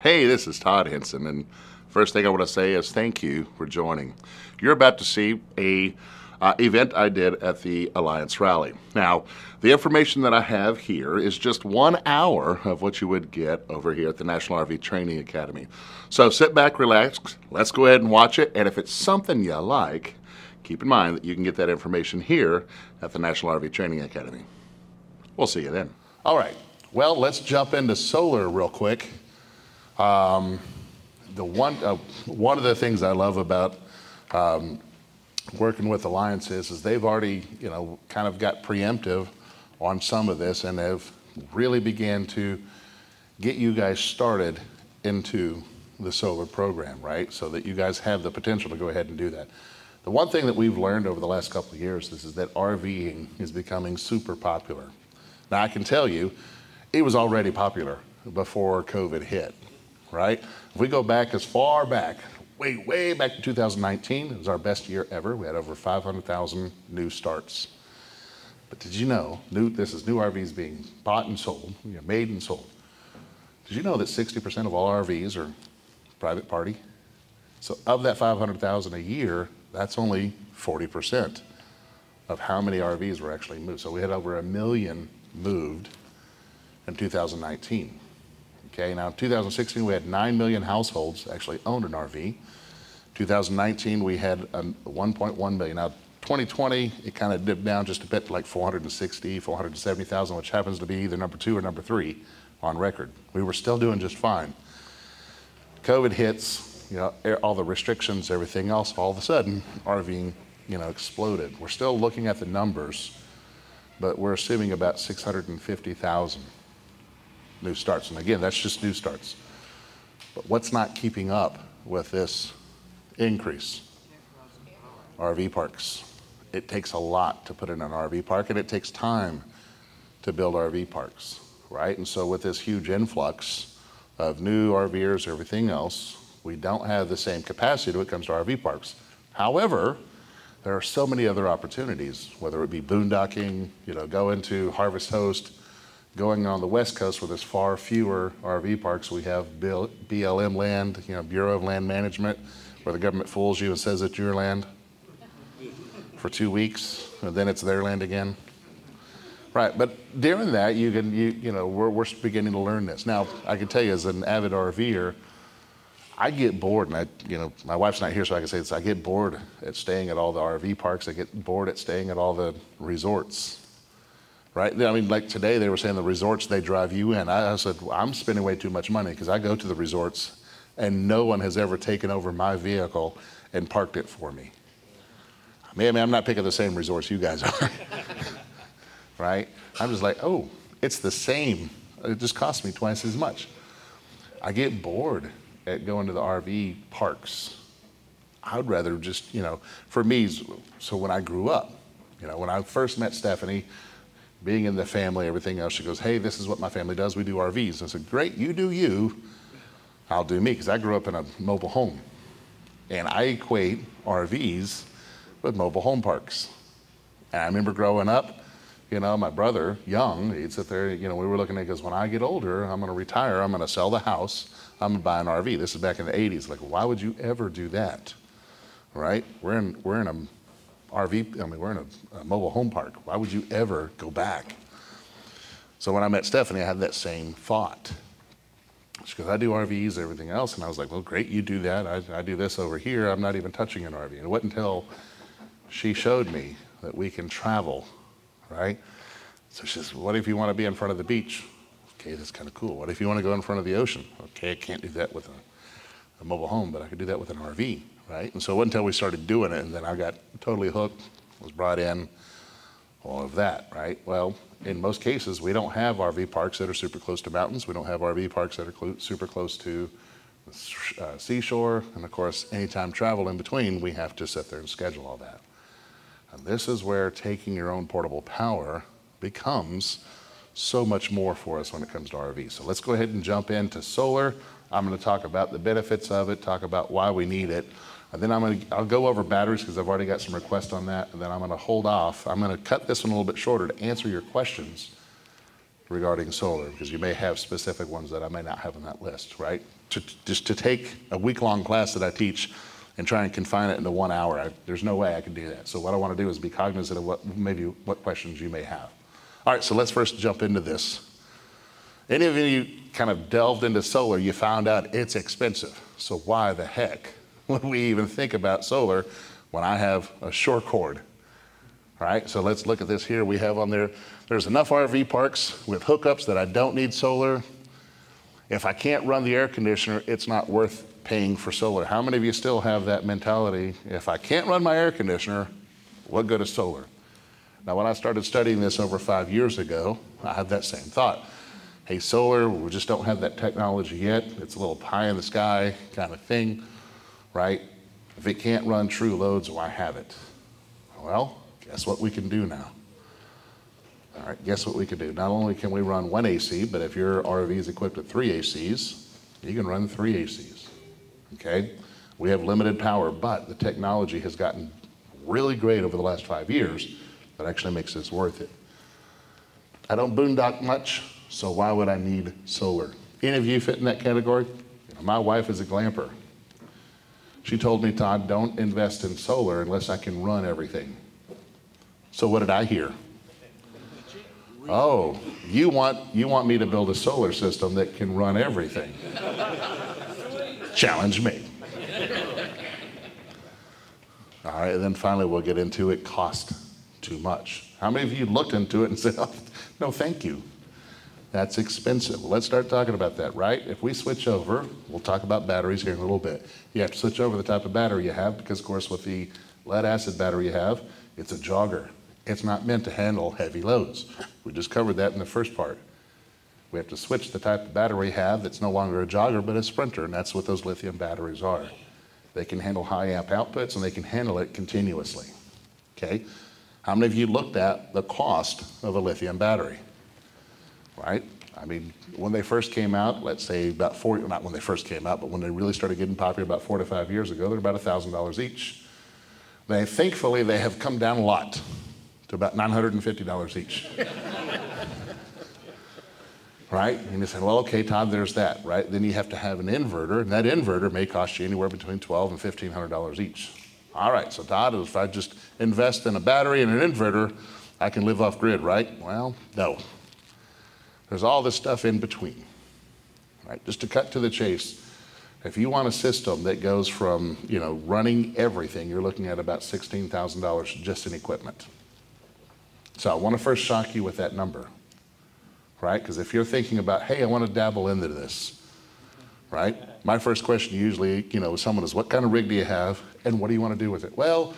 Hey, this is Todd Henson, and first thing I want to say is thank you for joining. You're about to see a uh, event I did at the Alliance Rally. Now, the information that I have here is just one hour of what you would get over here at the National RV Training Academy. So sit back, relax, let's go ahead and watch it, and if it's something you like, keep in mind that you can get that information here at the National RV Training Academy. We'll see you then. All right, well, let's jump into solar real quick. Um, the one, uh, one of the things I love about um, working with alliances is they've already, you know, kind of got preemptive on some of this and have really began to get you guys started into the solar program, right? So that you guys have the potential to go ahead and do that. The one thing that we've learned over the last couple of years is, is that RVing is becoming super popular. Now I can tell you, it was already popular before COVID hit right? If we go back as far back, way, way back to 2019, it was our best year ever. We had over 500,000 new starts. But did you know, new, this is new RVs being bought and sold, you know, made and sold. Did you know that 60% of all RVs are private party? So of that 500,000 a year, that's only 40% of how many RVs were actually moved. So we had over a million moved in 2019. Okay, now 2016 we had 9 million households actually owned an RV. 2019 we had 1.1 million. Now 2020 it kind of dipped down just a bit to like 460, 470,000, which happens to be either number two or number three on record. We were still doing just fine. COVID hits, you know, all the restrictions, everything else, all of a sudden RVing, you know, exploded. We're still looking at the numbers, but we're assuming about 650,000 new starts. And again, that's just new starts. But what's not keeping up with this increase? RV parks. It takes a lot to put in an RV park, and it takes time to build RV parks, right? And so, with this huge influx of new RVers, everything else, we don't have the same capacity when it comes to RV parks. However, there are so many other opportunities, whether it be boondocking, you know, go into Harvest Host, going on the West Coast where there's far fewer RV parks, we have BLM land, you know, Bureau of Land Management, where the government fools you and says it's your land for two weeks, and then it's their land again. Right, but during that, you can, you, you know, we're, we're beginning to learn this. Now, I can tell you as an avid RVer, I get bored, and I, you know, my wife's not here, so I can say this. I get bored at staying at all the RV parks. I get bored at staying at all the resorts right? I mean, like today they were saying the resorts they drive you in. I, I said well, I'm spending way too much money because I go to the resorts and no one has ever taken over my vehicle and parked it for me. I mean, I mean I'm not picking the same resorts you guys are, right? I'm just like, oh, it's the same. It just costs me twice as much. I get bored at going to the RV parks. I'd rather just, you know, for me, so when I grew up, you know, when I first met Stephanie, being in the family, everything else. She goes, Hey, this is what my family does. We do RVs. I said, Great, you do you. I'll do me. Because I grew up in a mobile home. And I equate RVs with mobile home parks. And I remember growing up, you know, my brother, young, he'd sit there, you know, we were looking at, because when I get older, I'm going to retire, I'm going to sell the house, I'm going to buy an RV. This is back in the 80s. Like, why would you ever do that? Right? We're in, we're in a RV, I mean, we're in a, a mobile home park. Why would you ever go back? So when I met Stephanie, I had that same thought. She goes, I do RVs, everything else. And I was like, well, great, you do that. I, I do this over here. I'm not even touching an RV. And it wasn't until she showed me that we can travel, right? So she says, what if you want to be in front of the beach? Okay, that's kind of cool. What if you want to go in front of the ocean? Okay, I can't do that with a, a mobile home, but I could do that with an RV right? And so it wasn't until we started doing it, and then I got totally hooked, was brought in, all of that, right? Well, in most cases, we don't have RV parks that are super close to mountains. We don't have RV parks that are clo- super close to the uh, seashore. And of course, anytime travel in between, we have to sit there and schedule all that. And this is where taking your own portable power becomes so much more for us when it comes to RV. So let's go ahead and jump into solar. I'm going to talk about the benefits of it, talk about why we need it. And then I'm going to, I'll go over batteries because I've already got some requests on that. And then I'm going to hold off. I'm going to cut this one a little bit shorter to answer your questions regarding solar because you may have specific ones that I may not have on that list, right? to, just to take a week-long class that I teach and try and confine it into one hour. I, there's no way I can do that. So what I want to do is be cognizant of what maybe what questions you may have. All right, so let's first jump into this. Any of you kind of delved into solar, you found out it's expensive. So why the heck would we even think about solar when I have a shore cord? All right, so let's look at this here. We have on there, there's enough RV parks with hookups that I don't need solar. If I can't run the air conditioner, it's not worth paying for solar. How many of you still have that mentality? If I can't run my air conditioner, what good is solar? Now, when I started studying this over five years ago, I had that same thought. Hey, solar, we just don't have that technology yet. It's a little pie in the sky kind of thing, right? If it can't run true loads, why have it? Well, guess what we can do now? All right, guess what we can do? Not only can we run one AC, but if your RV is equipped with three ACs, you can run three ACs. Okay? We have limited power, but the technology has gotten really great over the last five years that actually makes this worth it. I don't boondock much, so why would I need solar? Any of you fit in that category? My wife is a glamper. She told me, Todd, don't invest in solar unless I can run everything. So what did I hear? Oh, you want, you want me to build a solar system that can run everything. Challenge me. All right, and then finally we'll get into it cost too much. How many of you looked into it and said, oh, no, thank you? That's expensive. Let's start talking about that, right? If we switch over, we'll talk about batteries here in a little bit. You have to switch over the type of battery you have because, of course, with the lead acid battery you have, it's a jogger. It's not meant to handle heavy loads. We just covered that in the first part. We have to switch the type of battery we have that's no longer a jogger but a sprinter, and that's what those lithium batteries are. They can handle high amp outputs and they can handle it continuously. Okay? How many of you looked at the cost of a lithium battery? Right? I mean, when they first came out, let's say about four, not when they first came out, but when they really started getting popular about four to five years ago, they're about $1,000 each. They, thankfully, they have come down a lot to about $950 each. right? And you say, well, okay, Todd, there's that, right? Then you have to have an inverter, and that inverter may cost you anywhere between 12 and $1,500 each. All right, so Todd, if I just invest in a battery and an inverter, I can live off grid, right? Well, no, there's all this stuff in between. Right? Just to cut to the chase, if you want a system that goes from, you know, running everything, you're looking at about $16,000 just in equipment. So I want to first shock you with that number, right? Because if you're thinking about, hey, I want to dabble into this, right? My first question usually, you know, with someone is, what kind of rig do you have, and what do you want to do with it? Well,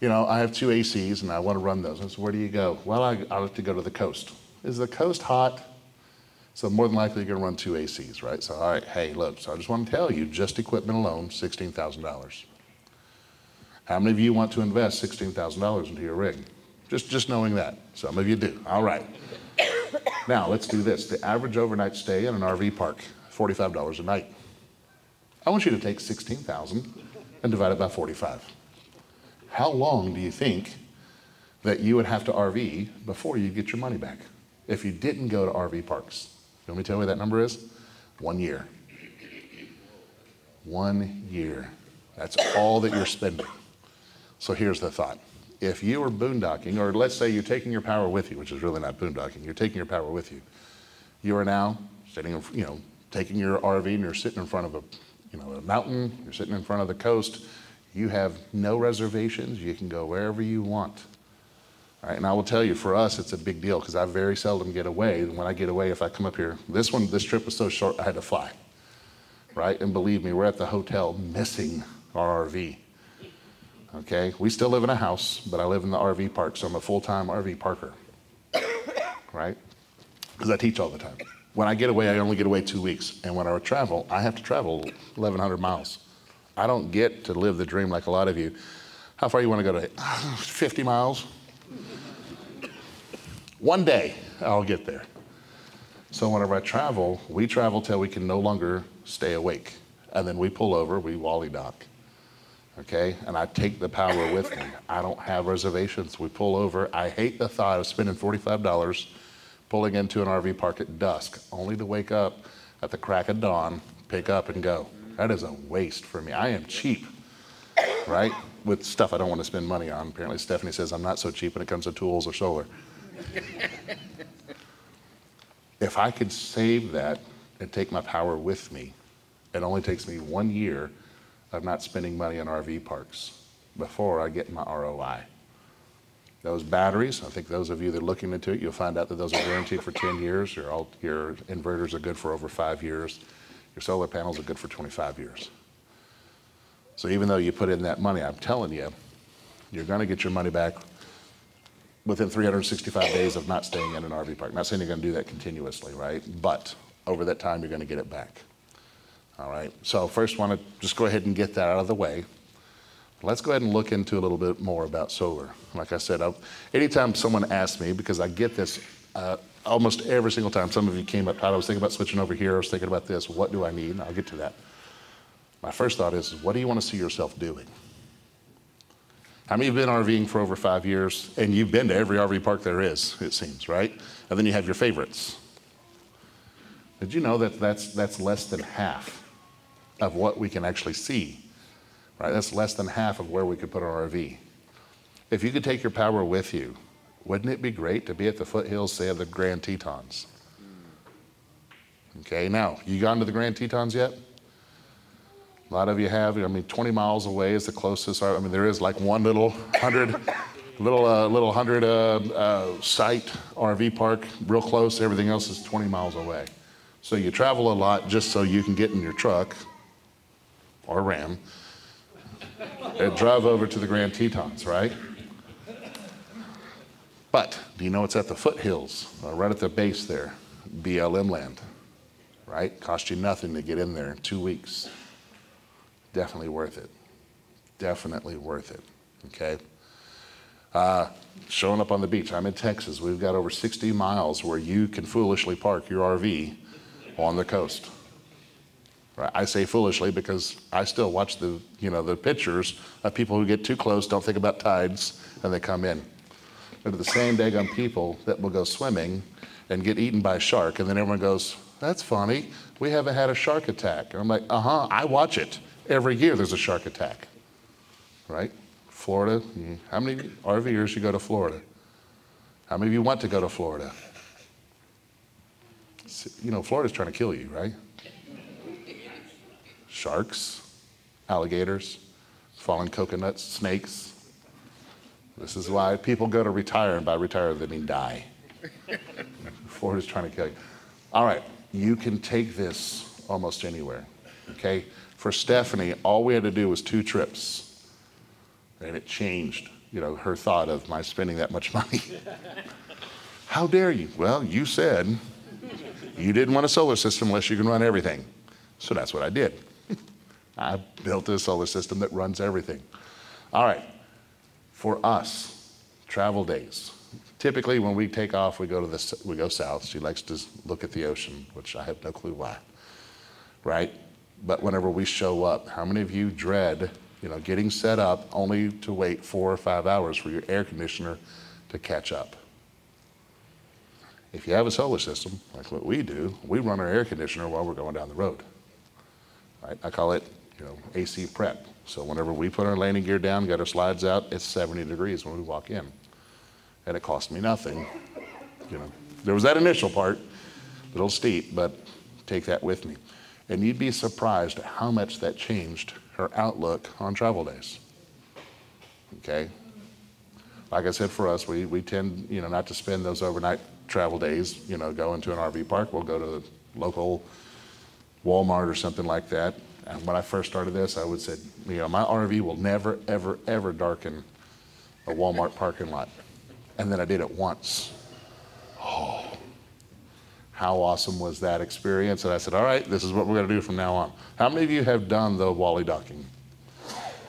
you know, I have two ACs, and I want to run those. I said, where do you go? Well, I, I like to go to the coast. Is the coast hot? So more than likely you're gonna run two ACs, right? So, all right, hey, look, so I just want to tell you, just equipment alone, $16,000. How many of you want to invest $16,000 into your rig? Just, just knowing that. Some of you do. All right. now, let's do this. The average overnight stay in an RV park, $45 a night. I want you to take 16,000 and divide it by 45. How long do you think that you would have to RV before you get your money back if you didn't go to RV parks? You want me to tell you what that number is? One year. One year. That's all that you're spending. So here's the thought. If you are boondocking, or let's say you're taking your power with you, which is really not boondocking, you're taking your power with you. You are now sitting, you know, taking your RV and you're sitting in front of a, you know, a mountain, you're sitting in front of the coast. You have no reservations. You can go wherever you want. Right, and I will tell you, for us, it's a big deal because I very seldom get away. When I get away, if I come up here, this one, this trip was so short, I had to fly. Right? And believe me, we're at the hotel missing our RV. Okay? We still live in a house, but I live in the RV park, so I'm a full time RV parker. Right? Because I teach all the time. When I get away, I only get away two weeks. And when I travel, I have to travel 1,100 miles. I don't get to live the dream like a lot of you. How far you want to go to? 50 miles? One day I'll get there. So whenever I travel, we travel till we can no longer stay awake. And then we pull over, we wally dock. Okay? And I take the power with me. I don't have reservations. We pull over. I hate the thought of spending $45 pulling into an RV park at dusk, only to wake up at the crack of dawn, pick up and go. That is a waste for me. I am cheap, right? With stuff I don't want to spend money on. Apparently, Stephanie says I'm not so cheap when it comes to tools or solar. if I could save that and take my power with me, it only takes me one year of not spending money on RV parks before I get my ROI. Those batteries, I think those of you that are looking into it, you'll find out that those are guaranteed for 10 years. Your, all, your inverters are good for over five years. Your solar panels are good for 25 years. So even though you put in that money, I'm telling you, you're going to get your money back within 365 days of not staying in an RV park. not saying you're going to do that continuously, right? But over that time, you're going to get it back. All right. So first, want to just go ahead and get that out of the way. Let's go ahead and look into a little bit more about solar. Like I said, I'll, anytime someone asks me, because I get this uh, almost every single time, some of you came up, I was thinking about switching over here, I was thinking about this, what do I need? I'll get to that. My first thought is, what do you want to see yourself doing? How many have been RVing for over five years? And you've been to every RV park there is, it seems, right? And then you have your favorites. Did you know that that's, that's less than half of what we can actually see right? That's less than half of where we could put our RV. If you could take your power with you, wouldn't it be great to be at the foothills, say, of the Grand Tetons? Okay, now, you gone to the Grand Tetons yet? A lot of you have. I mean, 20 miles away is the closest. I mean, there is like one little hundred, little uh, little hundred uh, uh, site RV park, real close. Everything else is 20 miles away. So you travel a lot just so you can get in your truck or Ram and drive over to the Grand Tetons, right? But do you know it's at the foothills, uh, right at the base there, BLM land, right? Cost you nothing to get in there in two weeks. Definitely worth it. Definitely worth it, okay? Uh, showing up on the beach. I'm in Texas. We've got over 60 miles where you can foolishly park your RV on the coast. Right? I say foolishly because I still watch the, you know, the pictures of people who get too close, don't think about tides, and they come in. But the same daggone people that will go swimming and get eaten by a shark, and then everyone goes, that's funny. We haven't had a shark attack. And I'm like, uh-huh, I watch it. Every year there's a shark attack, right? Florida, how many RVers you go to Florida? How many of you want to go to Florida? You know, Florida's trying to kill you, right? sharks, alligators, fallen coconuts, snakes. This is why people go to retire, and by retire, they mean die. Florida's trying to kill you. All right, you can take this almost anywhere, okay? For Stephanie, all we had to do was two trips, and it changed, you know, her thought of my spending that much money. How dare you? Well, you said you didn't want a solar system unless you can run everything. So that's what I did. I built a solar system that runs everything. All right, for us, travel days. Typically, when we take off, we go to the we go south. She likes to look at the ocean, which I have no clue why. Right? But whenever we show up, how many of you dread, you know, getting set up only to wait four or five hours for your air conditioner to catch up? If you have a solar system, like what we do, we run our air conditioner while we're going down the road. Right? I call it you know, AC prep. So whenever we put our landing gear down, get our slides out, it's 70 degrees when we walk in. And it cost me nothing. You know, there was that initial part, a little steep, but take that with me. And you'd be surprised at how much that changed her outlook on travel days. Okay? Like I said, for us, we, we tend, you know, not to spend those overnight travel days, you know, go into an RV park. We'll go to the local Walmart or something like that. And when I first started this, I would say, you know, my RV will never, ever, ever darken a Walmart parking lot. And then I did it once. Oh, how awesome was that experience? And I said, all right, this is what we're going to do from now on. How many of you have done the Wally docking?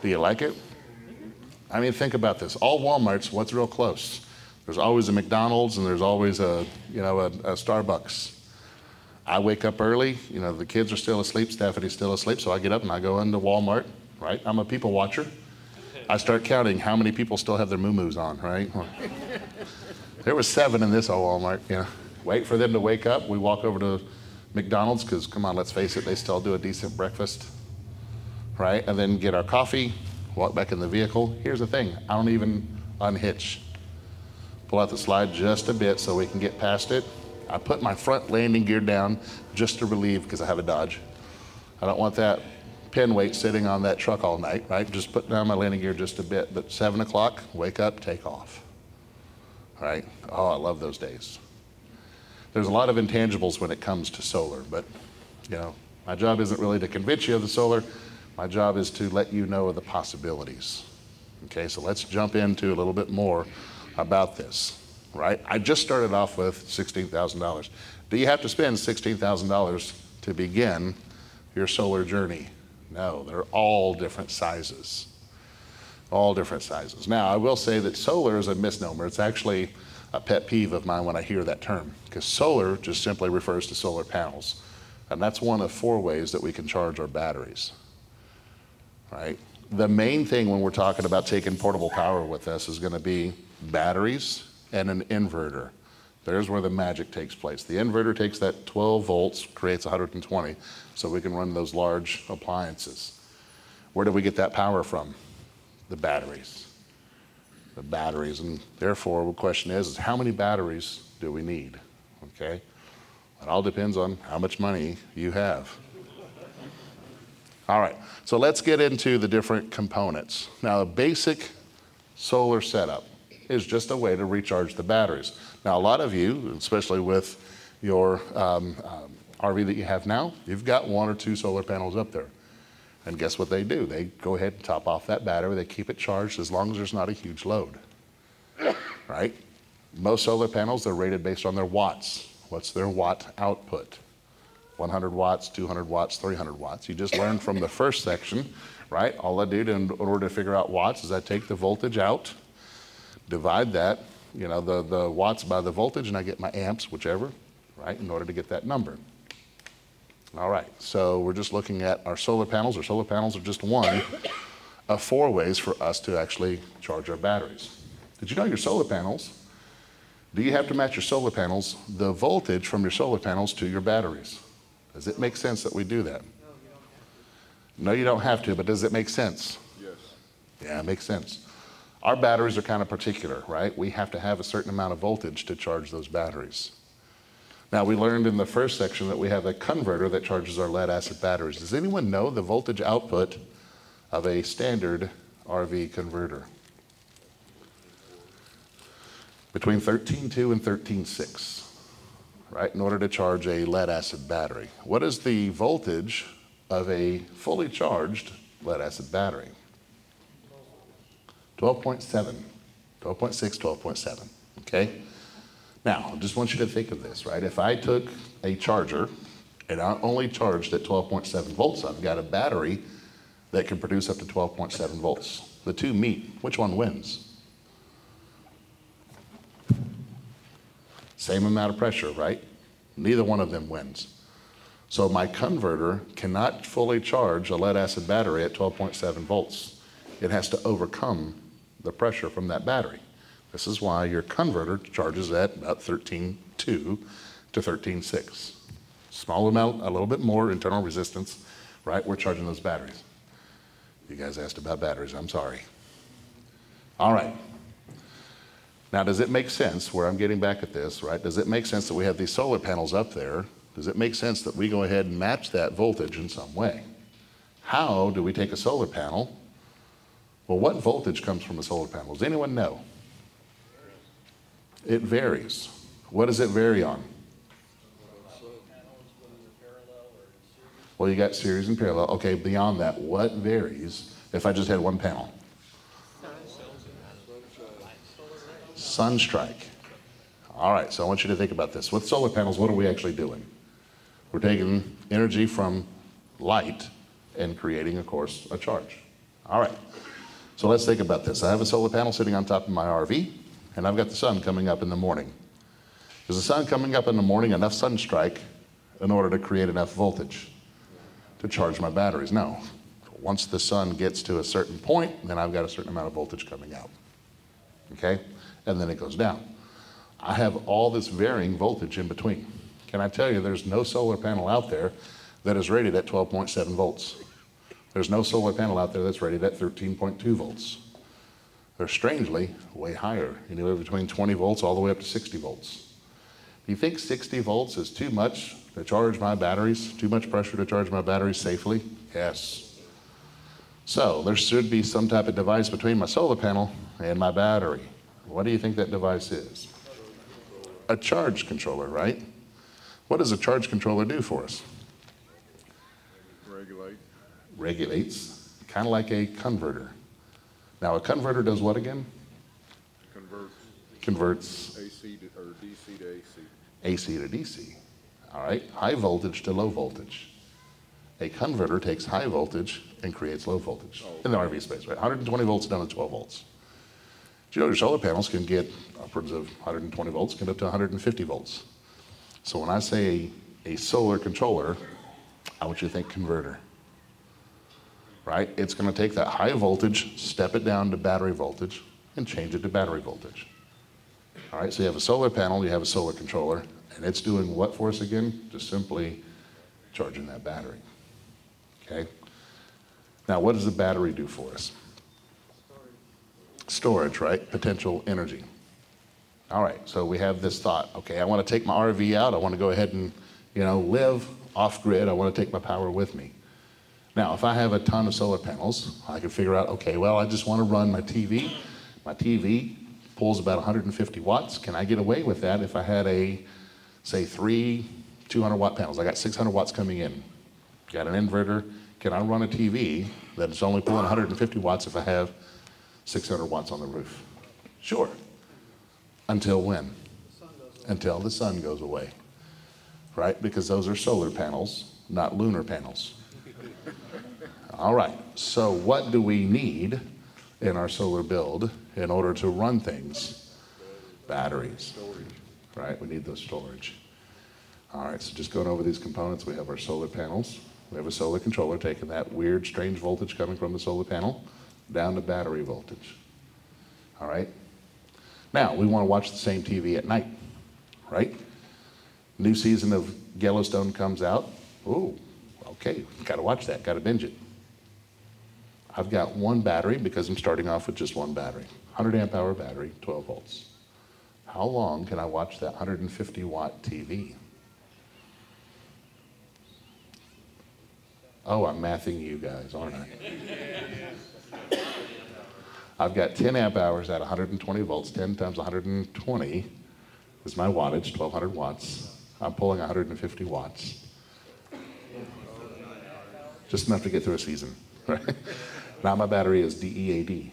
Do you like it? I mean, think about this. All Walmarts, what's real close? There's always a McDonald's and there's always a, you know, a, a Starbucks I wake up early, you know, the kids are still asleep, Stephanie's still asleep, so I get up and I go into Walmart, right? I'm a people watcher. I start counting how many people still have their moo on, right? there was seven in this old Walmart, yeah. Wait for them to wake up. We walk over to McDonald's, because come on, let's face it, they still do a decent breakfast, right? And then get our coffee, walk back in the vehicle. Here's the thing I don't even unhitch. Pull out the slide just a bit so we can get past it. I put my front landing gear down just to relieve because I have a Dodge. I don't want that pin weight sitting on that truck all night, right? Just put down my landing gear just a bit. But seven o'clock, wake up, take off. All right? Oh, I love those days. There's a lot of intangibles when it comes to solar, but you know, my job isn't really to convince you of the solar. My job is to let you know of the possibilities. Okay, so let's jump into a little bit more about this, right? I just started off with $16,000. Do you have to spend $16,000 to begin your solar journey? No, they're all different sizes. All different sizes. Now, I will say that solar is a misnomer. It's actually a pet peeve of mine when I hear that term, because solar just simply refers to solar panels. And that's one of four ways that we can charge our batteries. Right? The main thing when we're talking about taking portable power with us is going to be batteries and an inverter. There's where the magic takes place. The inverter takes that 12 volts, creates 120, so we can run those large appliances. Where do we get that power from? The batteries. The batteries. And therefore, the question is, is how many batteries do we need? Okay? It all depends on how much money you have. All right, so let's get into the different components. Now, a basic solar setup is just a way to recharge the batteries. Now, a lot of you, especially with your um, um, RV that you have now, you've got one or two solar panels up there. And guess what they do? They go ahead and top off that battery. They keep it charged as long as there's not a huge load. Right? Most solar panels, they're rated based on their watts. What's their watt output? 100 watts, 200 watts, 300 watts. You just learned from the first section, right? All I do in order to figure out watts is I take the voltage out, divide that, you know, the, the watts by the voltage, and I get my amps, whichever, right, in order to get that number. All right, so we're just looking at our solar panels. Our solar panels are just one of four ways for us to actually charge our batteries. Did you know your solar panels? Do you have to match your solar panels, the voltage from your solar panels to your batteries? Does it make sense that we do that? No, no. No, you don't have to, but does it make sense? Yes. Yeah, it makes sense. Our batteries are kind of particular, right? We have to have a certain amount of voltage to charge those batteries. Now, we learned in the first section that we have a converter that charges our lead acid batteries. Does anyone know the voltage output of a standard RV converter? Between 13.2 and 13.6, right, in order to charge a lead acid battery. What is the voltage of a fully charged lead acid battery? 12.7, 12.6, 12.7, okay? Now, I just want you to think of this, right? If I took a charger and I only charged at 12.7 volts, I've got a battery that can produce up to 12.7 volts. The two meet. Which one wins? Same amount of pressure, right? Neither one of them wins. So my converter cannot fully charge a lead acid battery at 12.7 volts. It has to overcome the pressure from that battery. This is why your converter charges at about 13.2 to 13.6. Small amount, a little bit more internal resistance, right? We're charging those batteries. You guys asked about batteries, I'm sorry. All right. Now, does it make sense where I'm getting back at this, right? Does it make sense that we have these solar panels up there? Does it make sense that we go ahead and match that voltage in some way? How do we take a solar panel? Well, what voltage comes from a solar panel? Does anyone know? It varies. What does it vary on? Well, you got series and parallel. Okay, beyond that, what varies if I just had one panel? Sunstrike. All right, so I want you to think about this. With solar panels, what are we actually doing? We're taking energy from light and creating, of course, a charge. All right, so let's think about this. I have a solar panel sitting on top of my RV and I've got the sun coming up in the morning. Is the sun coming up in the morning enough sun strike in order to create enough voltage to charge my batteries? No. Once the sun gets to a certain point, then I've got a certain amount of voltage coming out. Okay? And then it goes down. I have all this varying voltage in between. Can I tell you, there's no solar panel out there that is rated at 12.7 volts. There's no solar panel out there that's rated at 13.2 volts. They're strangely way higher, anywhere between 20 volts all the way up to 60 volts. Do you think 60 volts is too much to charge my batteries, too much pressure to charge my batteries safely? Yes. So there should be some type of device between my solar panel and my battery. What do you think that device is? A charge controller, right? What does a charge controller do for us? Regulate. Regulates, kind of like a converter. Now, a converter does what again? Converts Converts AC to, or DC to AC. AC to DC. All right, high voltage to low voltage. A converter takes high voltage and creates low voltage in the RV space, right? 120 volts down to 12 volts. Do you know your solar panels can get upwards of 120 volts, get up to 150 volts? So when I say a solar controller, I want you to think converter. Right? It's going to take that high voltage, step it down to battery voltage, and change it to battery voltage. All right, so you have a solar panel, you have a solar controller, and it's doing what for us again? Just simply charging that battery. Okay? Now, what does the battery do for us? Storage, right? Potential energy. All right, so we have this thought. Okay, I want to take my RV out. I want to go ahead and, you know, live off grid. I want to take my power with me. Now, if I have a ton of solar panels, I can figure out, okay, well, I just want to run my TV. My TV pulls about 150 watts. Can I get away with that if I had a, say, three 200 watt panels? I got 600 watts coming in. Got an inverter. Can I run a TV that is only pulling 150 watts if I have 600 watts on the roof? Sure. Until when? Until the sun goes away. Right? Because those are solar panels, not lunar panels. All right, so what do we need in our solar build in order to run things? Batteries. Storage. Right, we need those storage. All right, so just going over these components, we have our solar panels. We have a solar controller taking that weird, strange voltage coming from the solar panel down to battery voltage. All right? Now, we want to watch the same TV at night, right? New season of Yellowstone comes out. Ooh, okay, got to watch that, got to binge it. I've got one battery because I'm starting off with just one battery. 100 amp hour battery, 12 volts. How long can I watch that 150 watt TV? Oh, I'm mathing you guys, aren't I? I've got 10 amp hours at 120 volts. 10 times 120 is my wattage, 1200 watts. I'm pulling 150 watts. Just enough to get through a season. Right? Now my battery is DEAD.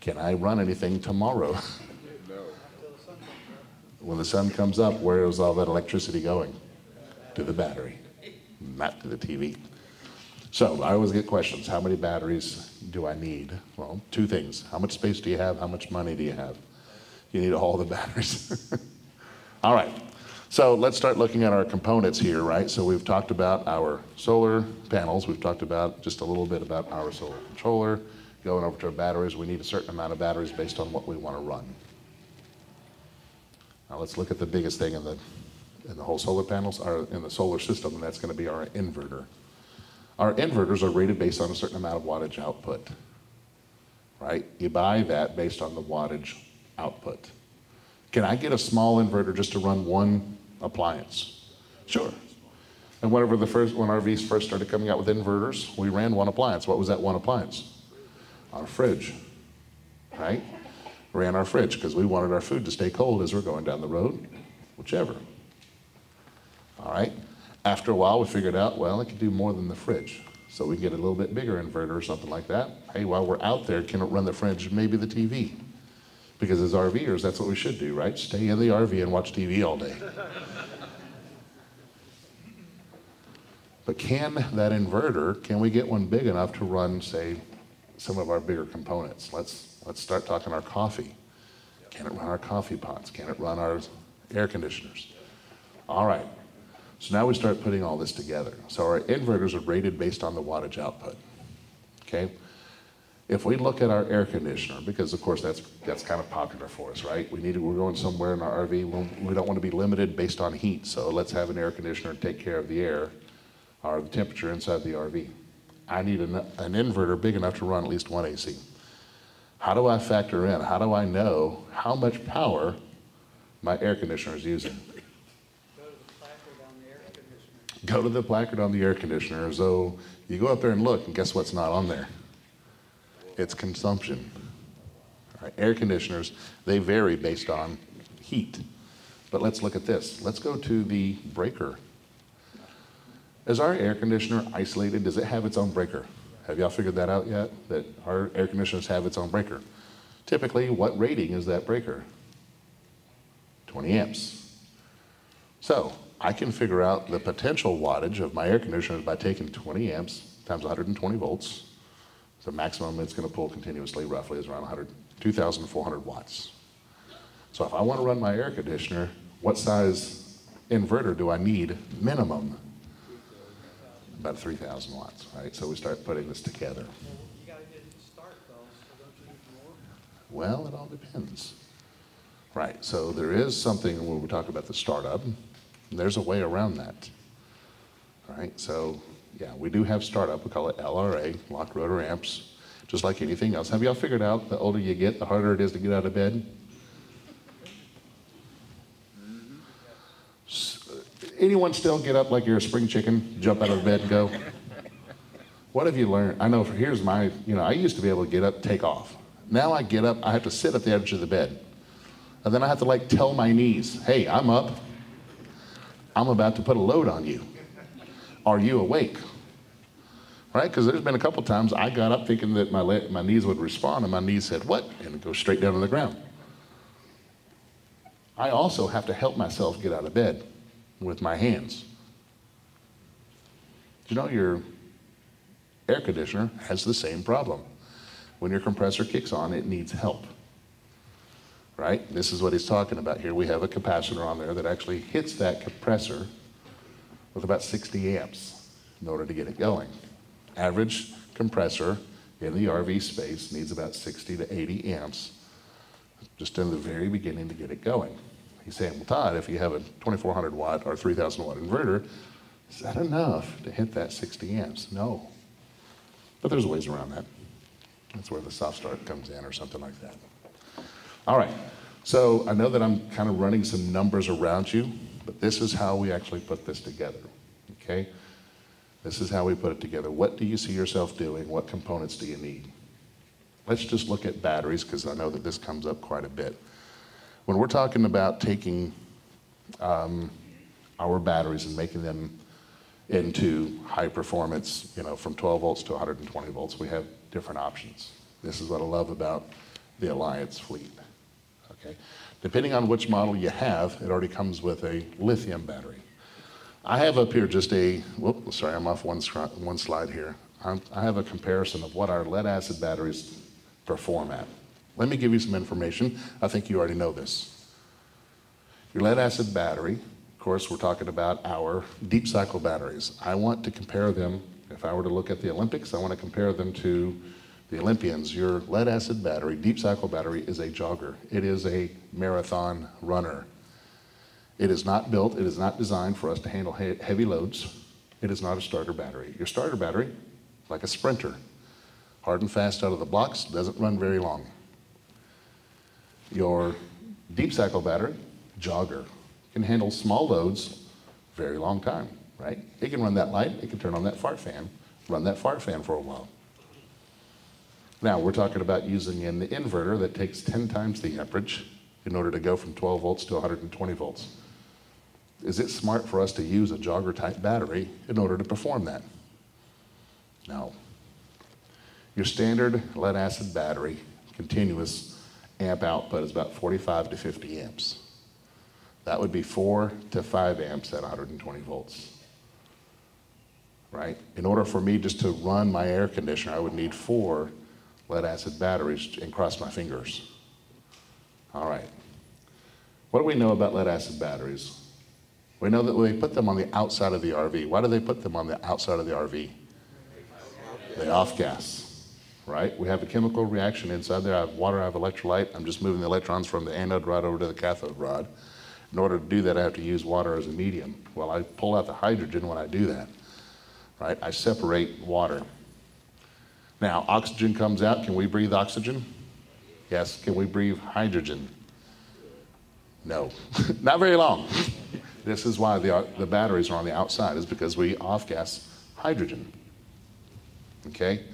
Can I run anything tomorrow? No. When the sun comes up, where is all that electricity going? To the battery, not to the TV. So I always get questions how many batteries do I need? Well, two things. How much space do you have? How much money do you have? You need all the batteries. all right. So let's start looking at our components here, right? So we've talked about our solar panels. We've talked about just a little bit about our solar controller. Going over to our batteries, we need a certain amount of batteries based on what we want to run. Now let's look at the biggest thing in the, in the whole solar panels, or in the solar system, and that's going to be our inverter. Our inverters are rated based on a certain amount of wattage output, right? You buy that based on the wattage output. Can I get a small inverter just to run one appliance? Sure. And whenever the first, when RVs first started coming out with inverters, we ran one appliance. What was that one appliance? Our fridge, right? Ran our fridge because we wanted our food to stay cold as we're going down the road, whichever. All right. After a while, we figured out, well, it could do more than the fridge. So we get a little bit bigger inverter or something like that. Hey, while we're out there, can it run the fridge, maybe the TV? Because as RVers, that's what we should do, right? Stay in the RV and watch TV all day. But can that inverter, can we get one big enough to run, say, some of our bigger components? Let's, let's start talking our coffee. Can it run our coffee pots? Can it run our air conditioners? All right. So now we start putting all this together. So our inverters are rated based on the wattage output. Okay? If we look at our air conditioner, because of course that's, that's kind of popular for us, right? We need, to- we're going somewhere in our RV, we don't want to be limited based on heat, so let's have an air conditioner take care of the air or the temperature inside the RV. I need an, an inverter big enough to run at least one AC. How do I factor in, how do I know how much power my air conditioner is using? Go to the placard on the air conditioner. Go to the placard on the air conditioner, so you go up there and look, and guess what's not on there? It's consumption. Air conditioners, they vary based on heat. But let's look at this. Let's go to the breaker. Is our air conditioner isolated? Does it have its own breaker? Have y'all figured that out yet? That our air conditioners have its own breaker? Typically, what rating is that breaker? 20 amps. So I can figure out the potential wattage of my air conditioner by taking 20 amps times 120 volts. The maximum it's going to pull continuously roughly is around 100, 2,400 watts. So if I want to run my air conditioner, what size inverter do I need minimum? About 3,000 watts, right? So we start putting this together. Well, it all depends. Right, so there is something when we talk about the startup, there's a way around that. Right, so, yeah, we do have startup, we call it LRA, locked rotor amps, just like anything else. Have y'all figured out the older you get, the harder it is to get out of bed? Anyone still get up like you're a spring chicken, jump out of bed and go? What have you learned? I know, for here's my, you know, I used to be able to get up, take off. Now I get up, I have to sit at the edge of the bed. And then I have to like tell my knees, hey, I'm up. I'm about to put a load on you. Are you awake? Right? Because there's been a couple times I got up thinking that my, le- my knees would respond, and my knees said, what? And it goes straight down to the ground. I also have to help myself get out of bed with my hands. You know your air conditioner has the same problem? When your compressor kicks on, it needs help right? This is what he's talking about here. We have a capacitor on there that actually hits that compressor with about 60 amps in order to get it going. Average compressor in the RV space needs about 60 to 80 amps just in the very beginning to get it going. He's saying, well, Todd, if you have a 2400 watt or 3000 watt inverter, is that enough to hit that 60 amps? No. But there's ways around that. That's where the soft start comes in or something like that. All right, so I know that I'm kind of running some numbers around you, but this is how we actually put this together, okay? This is how we put it together. What do you see yourself doing? What components do you need? Let's just look at batteries, because I know that this comes up quite a bit. When we're talking about taking um, our batteries and making them into high performance, you know, from 12 volts to 120 volts, we have different options. This is what I love about the Alliance fleet. Okay, depending on which model you have, it already comes with a lithium battery. I have up here just a. Whoop, sorry, I'm off one one slide here. I'm, I have a comparison of what our lead acid batteries perform at. Let me give you some information. I think you already know this. Your lead acid battery, of course, we're talking about our deep cycle batteries. I want to compare them, if I were to look at the Olympics, I want to compare them to the Olympians. Your lead acid battery, deep cycle battery, is a jogger, it is a marathon runner. It is not built, it is not designed for us to handle he- heavy loads. It is not a starter battery. Your starter battery, like a sprinter, hard and fast out of the blocks, doesn't run very long. Your deep cycle battery, jogger, can handle small loads very long time, right? It can run that light, it can turn on that fart fan, run that fart fan for a while. Now, we're talking about using an inverter that takes 10 times the amperage in order to go from 12 volts to 120 volts. Is it smart for us to use a jogger type battery in order to perform that? No. Your standard lead acid battery, continuous amp output is about 45 to 50 amps. That would be four to five amps at 120 volts. Right? In order for me just to run my air conditioner, I would need four lead acid batteries and cross my fingers. All right. What do we know about lead acid batteries? We know that they put them on the outside of the RV. Why do they put them on the outside of the RV? They off gas, right? We have a chemical reaction inside there. I have water, I have electrolyte. I'm just moving the electrons from the anode rod over to the cathode rod. In order to do that, I have to use water as a medium. Well, I pull out the hydrogen when I do that, right? I separate water. Now, oxygen comes out. Can we breathe oxygen? Yes. Can we breathe hydrogen? No. Not very long. This is why the, the batteries are on the outside, is because we off gas hydrogen. Okay?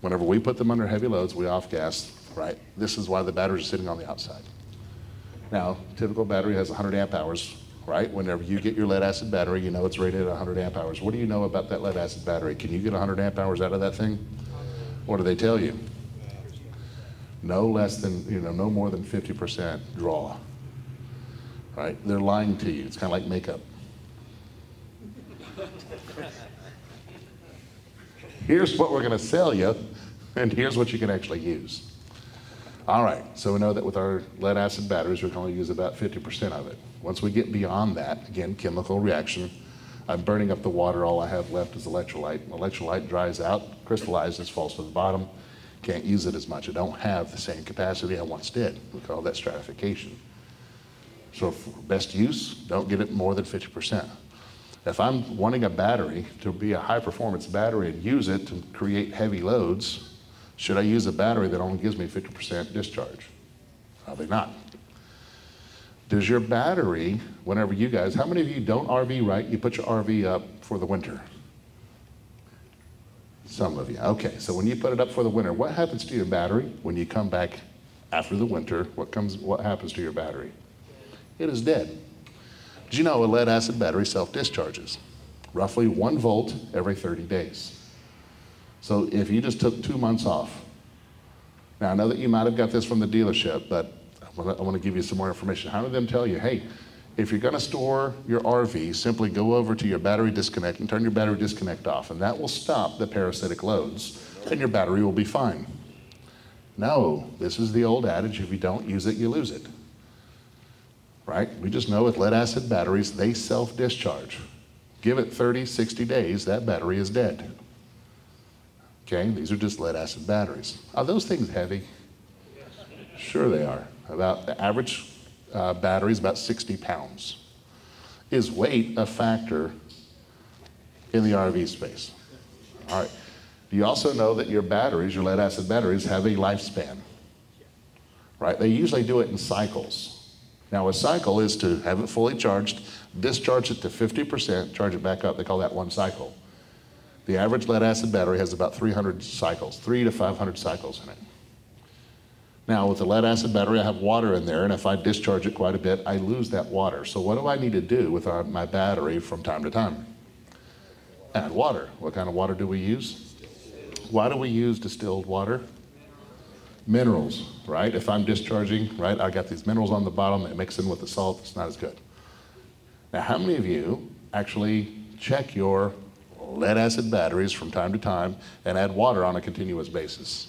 Whenever we put them under heavy loads, we off gas, right? This is why the batteries are sitting on the outside. Now, typical battery has 100 amp hours, right? Whenever you get your lead acid battery, you know it's rated at 100 amp hours. What do you know about that lead acid battery? Can you get 100 amp hours out of that thing? What do they tell you? No less than, you know, no more than 50% draw, right? They're lying to you. It's kind of like makeup. Here's what we're going to sell you, and here's what you can actually use. All right, so we know that with our lead acid batteries, we can only use about 50% of it. Once we get beyond that, again, chemical reaction, I'm burning up the water. All I have left is electrolyte. Electrolyte dries out, crystallizes, falls to the bottom. Can't use it as much. I don't have the same capacity I once did. We call that stratification. So for best use, don't get it more than 50%. If I'm wanting a battery to be a high performance battery and use it to create heavy loads, should I use a battery that only gives me 50% discharge? Probably not. Does your battery, whenever you guys, how many of you don't RV right? You put your RV up for the winter. Some of you. Okay, so when you put it up for the winter, what happens to your battery when you come back after the winter? What comes what happens to your battery? It is dead. Did you know a lead acid battery self-discharges? Roughly one volt every 30 days. So if you just took two months off, now I know that you might have got this from the dealership, but I want to give you some more information. How do them tell you, hey, if you're going to store your RV, simply go over to your battery disconnect and turn your battery disconnect off, and that will stop the parasitic loads, and your battery will be fine. No, this is the old adage if you don't use it, you lose it. Right? We just know with lead acid batteries, they self discharge. Give it 30, 60 days, that battery is dead. Okay, these are just lead acid batteries. Are those things heavy? Sure they are. About the average uh, battery is about 60 pounds. Is weight a factor in the RV space? All right. You also know that your batteries, your lead acid batteries, have a lifespan? Right? They usually do it in cycles. Now, a cycle is to have it fully charged, discharge it to 50%, charge it back up. They call that one cycle. The average lead acid battery has about 300 cycles, three to 500 cycles in it. Now, with a lead acid battery, I have water in there, and if I discharge it quite a bit, I lose that water. So, what do I need to do with my battery from time to time? Add water. What kind of water do we use? Why do we use distilled water? Minerals, right? If I'm discharging, right, I got these minerals on the bottom that mix in with the salt, it's not as good. Now, how many of you actually check your lead acid batteries from time to time and add water on a continuous basis.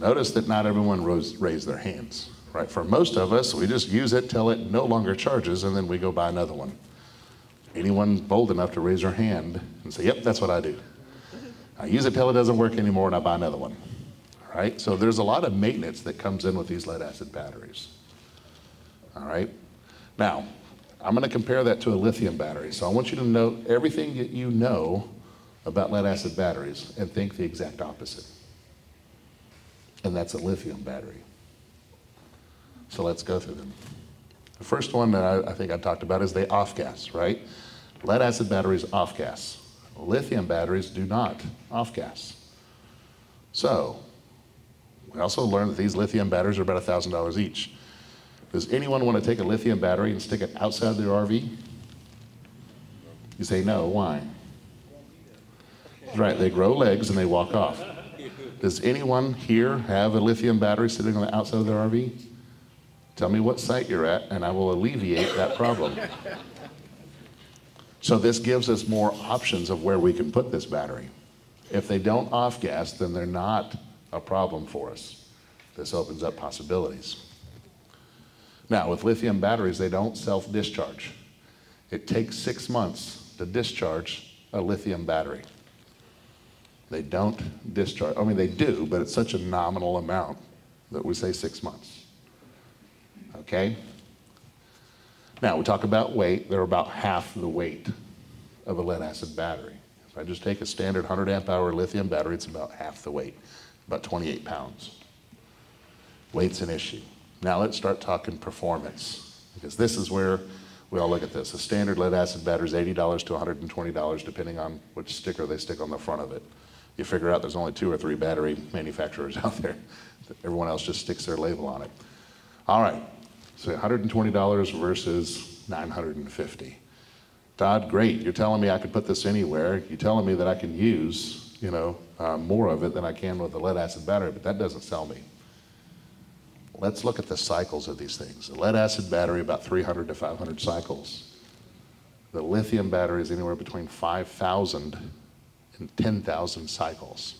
Notice that not everyone rose, raised their hands, right? For most of us, we just use it till it no longer charges and then we go buy another one. Anyone bold enough to raise their hand and say, yep, that's what I do. I use it till it doesn't work anymore and I buy another one, all right? So there's a lot of maintenance that comes in with these lead acid batteries, all right? Now, I'm going to compare that to a lithium battery. So I want you to know everything that you know about lead acid batteries and think the exact opposite. And that's a lithium battery. So let's go through them. The first one that I, I think I talked about is they off gas, right? Lead acid batteries off gas. Lithium batteries do not off gas. So we also learned that these lithium batteries are about $1,000 each. Does anyone want to take a lithium battery and stick it outside of their RV? You say no. Why? Right, they grow legs and they walk off. Does anyone here have a lithium battery sitting on the outside of their RV? Tell me what site you're at, and I will alleviate that problem. So this gives us more options of where we can put this battery. If they don't off gas, then they're not a problem for us. This opens up possibilities. Now, with lithium batteries, they don't self discharge. It takes six months to discharge a lithium battery. They don't discharge, I mean, they do, but it's such a nominal amount that we say six months. Okay? Now, we talk about weight, they're about half the weight of a lead acid battery. If I just take a standard 100 amp hour lithium battery, it's about half the weight, about 28 pounds. Weight's an issue. Now let's start talking performance, because this is where we all look at this. A standard lead acid battery is $80 to $120, depending on which sticker they stick on the front of it. You figure out there's only two or three battery manufacturers out there. Everyone else just sticks their label on it. All right, so $120 versus 950. Todd, great. You're telling me I could put this anywhere. You're telling me that I can use, you know, uh, more of it than I can with a lead acid battery, but that doesn't sell me. Let's look at the cycles of these things. A lead acid battery, about 300 to 500 cycles. The lithium battery is anywhere between 5,000 and 10,000 cycles.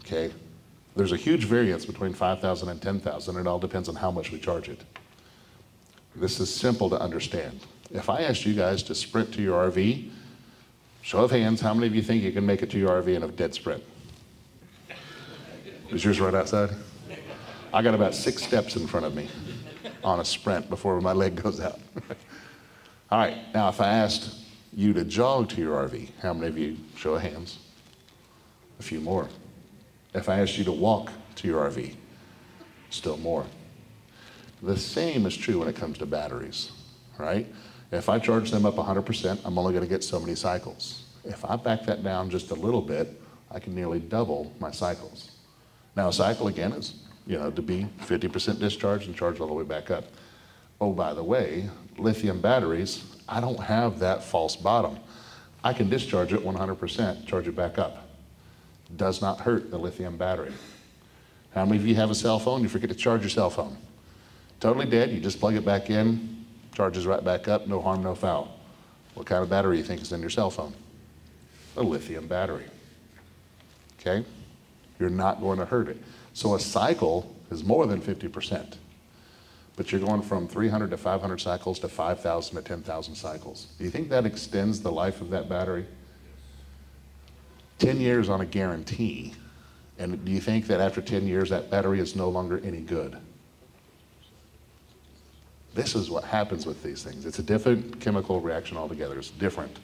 Okay? There's a huge variance between 5,000 and 10,000. It all depends on how much we charge it. This is simple to understand. If I asked you guys to sprint to your RV, show of hands, how many of you think you can make it to your RV in a dead sprint? Is yours right outside? I got about six steps in front of me on a sprint before my leg goes out. All right, now if I asked you to jog to your RV, how many of you, show of hands? A few more. If I asked you to walk to your RV, still more. The same is true when it comes to batteries, right? If I charge them up 100%, I'm only going to get so many cycles. If I back that down just a little bit, I can nearly double my cycles. Now, a cycle again is, you know, to be 50% discharged and charged all the way back up. Oh, by the way, lithium batteries, I don't have that false bottom. I can discharge it 100%, charge it back up. Does not hurt the lithium battery. How many of you have a cell phone? You forget to charge your cell phone. Totally dead, you just plug it back in, charges right back up, no harm, no foul. What kind of battery do you think is in your cell phone? A lithium battery. Okay? You're not going to hurt it. So a cycle is more than 50%. But you're going from 300 to 500 cycles to 5,000 to 10,000 cycles. Do you think that extends the life of that battery? 10 years on a guarantee. And do you think that after 10 years that battery is no longer any good? This is what happens with these things. It's a different chemical reaction altogether. It's different.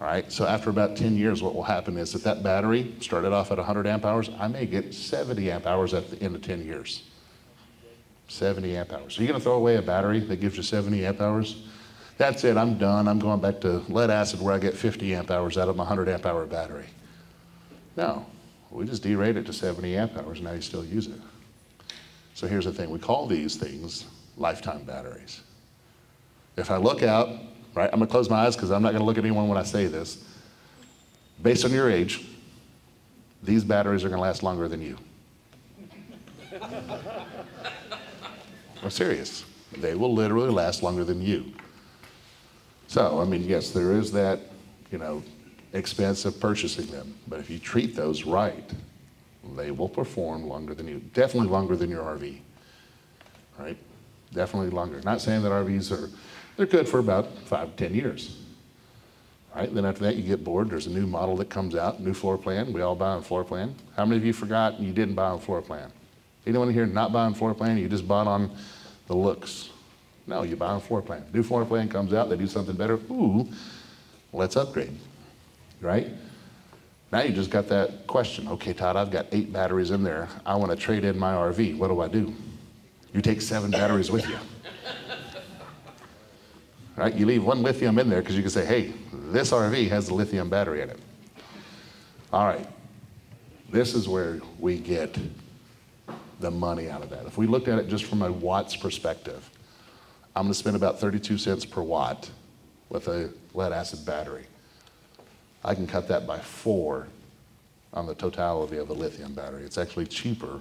All right, so after about 10 years, what will happen is that that battery started off at 100 amp hours. I may get 70 amp hours at the end of 10 years. 70 amp hours. So you're going to throw away a battery that gives you 70 amp hours? That's it, I'm done. I'm going back to lead acid where I get 50 amp hours out of my 100 amp hour battery. No, we just derate it to 70 amp hours, and now you still use it. So here's the thing we call these things lifetime batteries. If I look out, right, I'm gonna close my eyes because I'm not gonna look at anyone when I say this. Based on your age, these batteries are gonna last longer than you. I'm serious. They will literally last longer than you. So, I mean, yes, there is that, you know, expense of purchasing them. But if you treat those right, they will perform longer than you. Definitely longer than your RV. Right? Definitely longer. Not saying that RVs are, they're good for about five, ten years. Right? Then after that, you get bored. There's a new model that comes out, new floor plan. We all buy on floor plan. How many of you forgot you didn't buy on floor plan? Anyone here not buying floor plan? You just bought on the looks. No, you buy on floor plan. New floor plan comes out, they do something better. Ooh, let's upgrade. Right? Now you just got that question. Okay, Todd, I've got eight batteries in there. I want to trade in my RV. What do I do? You take seven batteries with you. Right? You leave one lithium in there because you can say, hey, this RV has a lithium battery in it. All right. This is where we get the money out of that. If we looked at it just from a watts perspective, I'm going to spend about 32 cents per watt with a lead acid battery. I can cut that by four on the totality of a lithium battery. It's actually cheaper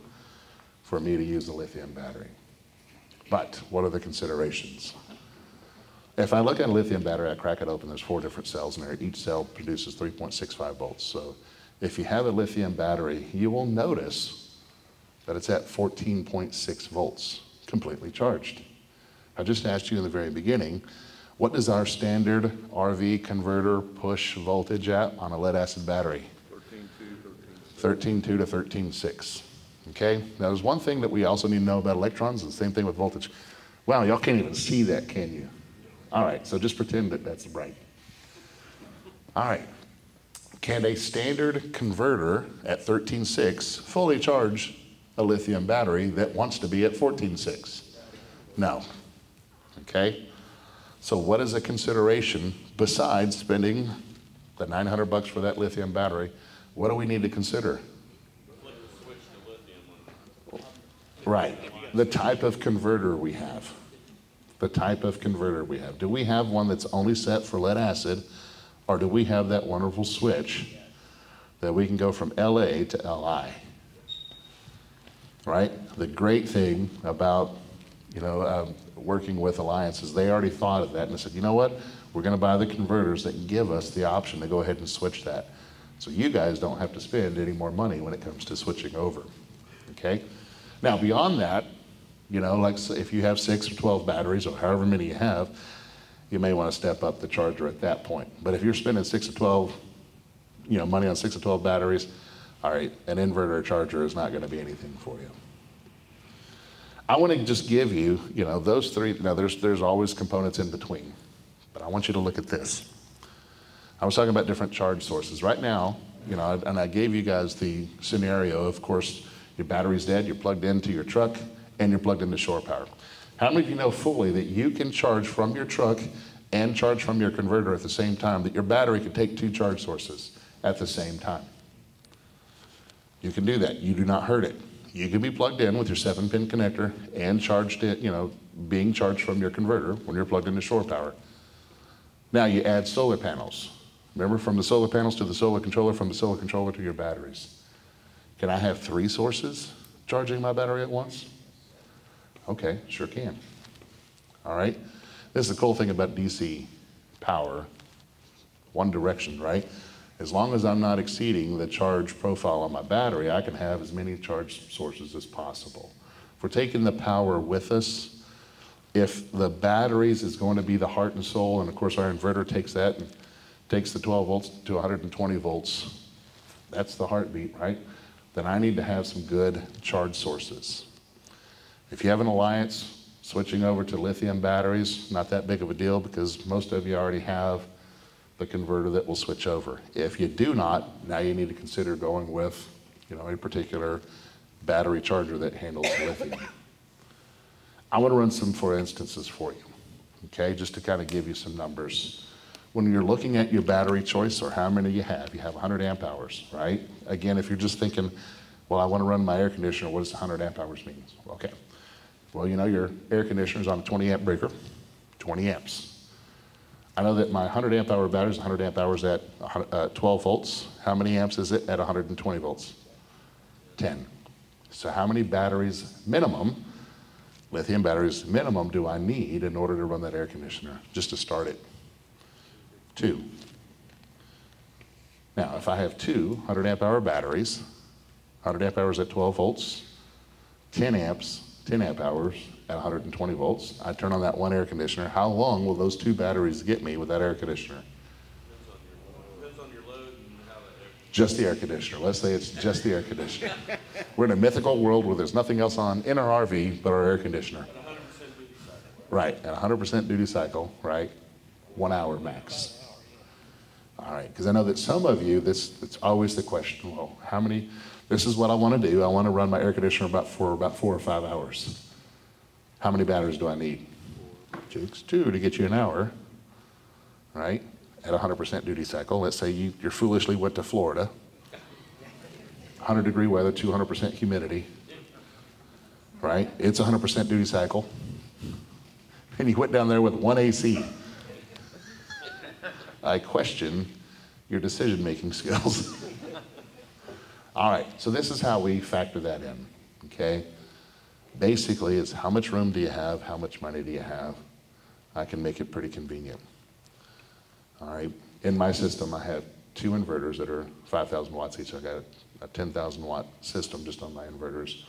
for me to use a lithium battery. But what are the considerations? If I look at a lithium battery, I crack it open, there's four different cells in there. Each cell produces 3.65 volts. So if you have a lithium battery, you will notice that it's at 14.6 volts, completely charged. I just asked you in the very beginning, what does our standard RV converter push voltage at on a lead acid battery? 13.2 to 13.6. Okay? Now, there's one thing that we also need to know about electrons, and the same thing with voltage. Wow, y'all can't even see that, can you? All right, so just pretend that that's right. All right. Can a standard converter at 13.6 fully charge a lithium battery that wants to be at 14.6? No. Okay? So what is a consideration besides spending the 900 bucks for that lithium battery? What do we need to consider? Right. The type of converter we have. The type of converter we have. Do we have one that's only set for lead acid, or do we have that wonderful switch that we can go from LA to LI? Right? The great thing about, you know, um, working with alliances, they already thought of that and they said, you know what? We're going to buy the converters that give us the option to go ahead and switch that. So you guys don't have to spend any more money when it comes to switching over. Okay? Now, beyond that, you know, like if you have six or 12 batteries or however many you have, you may want to step up the charger at that point. But if you're spending six or 12, you know, money on six or 12 batteries, all right, an inverter charger is not going to be anything for you. I want to just give you, you know, those three. Now, there's there's always components in between, but I want you to look at this. I was talking about different charge sources. Right now, you know, and I gave you guys the scenario. Of course, your battery's dead. You're plugged into your truck, and you're plugged into shore power. How many of you know fully that you can charge from your truck and charge from your converter at the same time? That your battery can take two charge sources at the same time. You can do that. You do not hurt it. You can be plugged in with your seven pin connector and charged it, you know, being charged from your converter when you're plugged into shore power. Now you add solar panels. Remember from the solar panels to the solar controller, from the solar controller to your batteries. Can I have three sources charging my battery at once? Okay, sure can. All right. This is the cool thing about DC power. One direction, right? As long as I'm not exceeding the charge profile on my battery, I can have as many charge sources as possible. If we're taking the power with us, if the batteries is going to be the heart and soul, and of course our inverter takes that and takes the 12 volts to 120 volts, that's the heartbeat, right? Then I need to have some good charge sources. If you have an alliance, switching over to lithium batteries, not that big of a deal because most of you already have the converter that will switch over. If you do not, now you need to consider going with, you know, a particular battery charger that handles lithium. I want to run some for instances for you, okay, just to kind of give you some numbers. When you're looking at your battery choice or how many you have, you have 100 amp hours, right? Again, if you're just thinking, well, I want to run my air conditioner, what does 100 amp hours mean? Okay. Well, you know, your air conditioner's on a 20 amp breaker, 20 amps. I know that my 100 amp hour battery is 100 amp hours at uh, 12 volts. How many amps is it at 120 volts? 10. So how many batteries minimum, lithium batteries minimum, do I need in order to run that air conditioner, just to start it? Two. Now, if I have two 100 amp hour batteries, 100 amp hours at 12 volts, 10 amps, 10 amp hours at 120 volts. I turn on that one air conditioner. How long will those two batteries get me with that air conditioner? Depends on your load and how that. Just the air conditioner. Let's say it's just the air conditioner. We're in a mythical world where there's nothing else on in our RV but our air conditioner. At hundred percent duty cycle. Right, at 100% duty cycle, right? One hour max. All right, because I know that some of you, this it's always the question. Well, how many? This is what I want to do. I want to run my air conditioner about for about four or five hours. How many batteries do I need? Jukes two to get you an hour, right? At 100% duty cycle. Let's say you, you foolishly went to Florida. 100 degree weather, 200% humidity, right? It's 100% duty cycle and you went down there with one AC. I question your decision making skills. All right, so this is how we factor that in, okay? Basically, it's how much room do you have? How much money do you have? I can make it pretty convenient. All right, in my system, I have two inverters that are 5,000 watts each. I got a 10,000 watt system just on my inverters.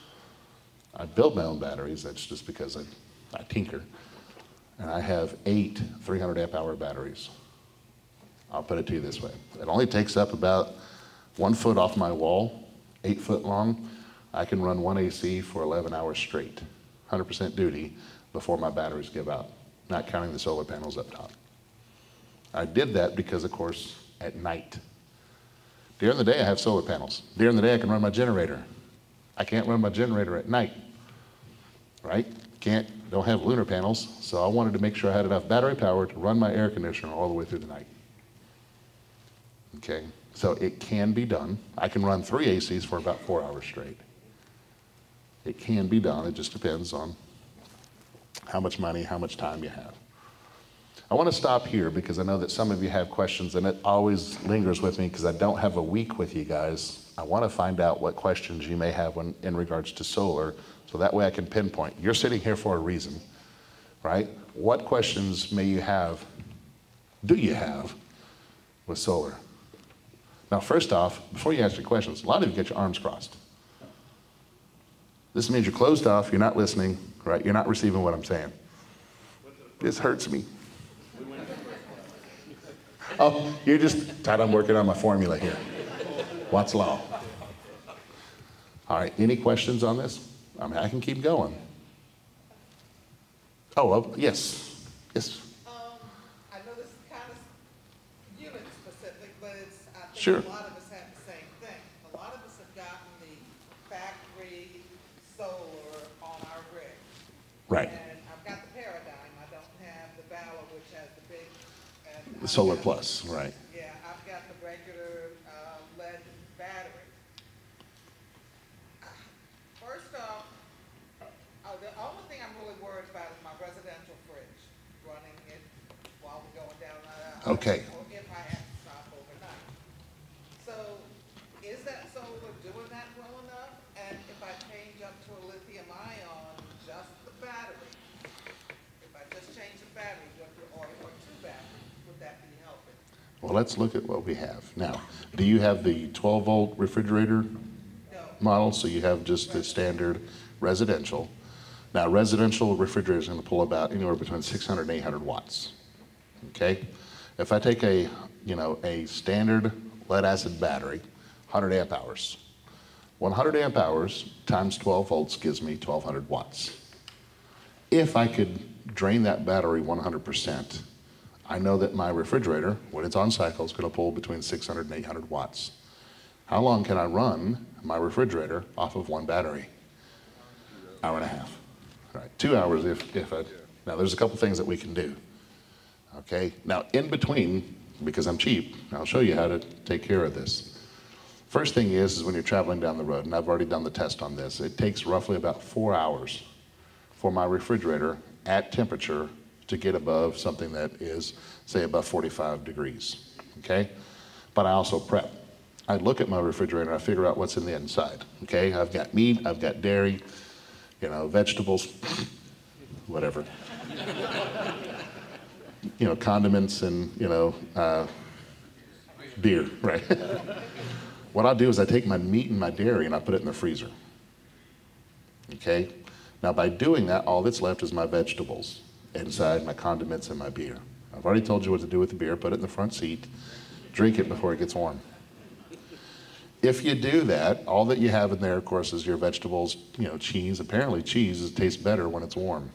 I build my own batteries, that's just because I, I tinker. And I have eight 300 amp hour batteries. I'll put it to you this way. It only takes up about one foot off my wall eight foot long, I can run one AC for 11 hours straight, 100% duty before my batteries give out, not counting the solar panels up top. I did that because, of course, at night. During the day, I have solar panels. During the day, I can run my generator. I can't run my generator at night, right? Can't, don't have lunar panels, so I wanted to make sure I had enough battery power to run my air conditioner all the way through the night. Okay, so it can be done. I can run three ACs for about four hours straight. It can be done, it just depends on how much money, how much time you have. I want to stop here because I know that some of you have questions and it always lingers with me because I don't have a week with you guys. I want to find out what questions you may have when, in regards to solar so that way I can pinpoint. You're sitting here for a reason, right? What questions may you have, do you have with solar? Now, first off, before you ask your questions, a lot of you get your arms crossed. This means you're closed off, you're not listening, right? You're not receiving what I'm saying. This hurts me. Oh, you're just, Todd, I'm working on my formula here. Watt's law? All right, any questions on this? I mean, I can keep going. Oh, well, yes, yes, Um, I know this is kind of unit specific, but it's, I Sure. a lot of us have the same thing. A lot of us have gotten the factory solar on our grid. Right. And I've got the Paradigm, I don't have the Valor, which has the big. The Solar got- Plus, right. Yeah, I've got the regular, uh, lead battery. First off, uh, the only thing I'm really worried about is my residential fridge, running it while we're going down, uh. Okay. Or if I have to stop overnight. So, is that solar doing that well enough? And if I change up to a lithium ion, just the battery, if I just change the battery, or, or two batteries, would that be helping? Well, let's look at what we have. Now, do you have the 12 volt refrigerator model? So you have just the standard residential. Now, residential refrigerator is going to pull about anywhere between 600 and 800 watts. Okay? If I take a, you know, a standard lead acid battery, 100 amp hours. 100 amp hours times 12 volts gives me 1200 watts. If I could drain that battery 100%, I know that my refrigerator, when it's on cycle, is going to pull between 600 and 800 watts. How long can I run my refrigerator off of one battery? Hour and a half. All right, two hours if, if I, now there's a couple things that we can do. Okay, now in between, because I'm cheap, I'll show you how to take care of this. First thing is, is when you're traveling down the road, and I've already done the test on this, it takes roughly about four hours for my refrigerator at temperature to get above something that is, say, above 45 degrees. Okay? But I also prep. I look at my refrigerator I figure out what's in the inside. Okay? I've got meat, I've got dairy, you know, vegetables, whatever. you know, condiments and, you know, uh, beer, right? what I'll do is I take my meat and my dairy and I put it in the freezer. Okay? Now, by doing that, all that's left is my vegetables inside, my condiments, and my beer. I've already told you what to do with the beer. Put it in the front seat. Drink it before it gets warm. If you do that, all that you have in there, of course, is your vegetables, you know, cheese. Apparently, cheese tastes better when it's warm.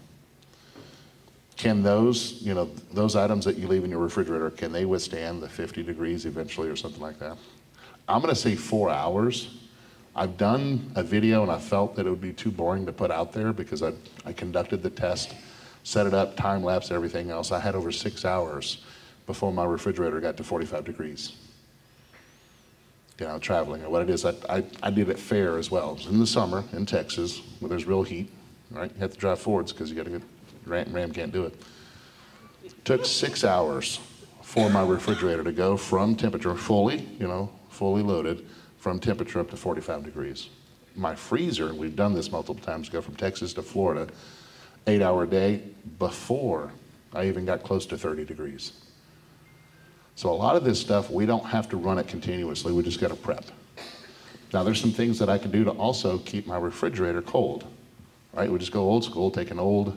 Can those, you know, those items that you leave in your refrigerator, can they withstand the 50 degrees eventually or something like that? I'm going to say four hours. I've done a video and I felt that it would be too boring to put out there because I, I conducted the test, set it up, time lapse, everything else. I had over six hours before my refrigerator got to 45 degrees. You know, traveling or what it is. I, I, I did it fair as well. It was in the summer in Texas where there's real heat, right? You have to drive Fords because you got to get, Ram, Ram can't do it. Took six hours for my refrigerator to go from temperature fully, you know, fully loaded, from temperature up to 45 degrees. My freezer, and we've done this multiple times, go from Texas to Florida, eight hour day before I even got close to 30 degrees. So a lot of this stuff, we don't have to run it continuously, we just got to prep. Now, there's some things that I can do to also keep my refrigerator cold, right? We just go old school, take an old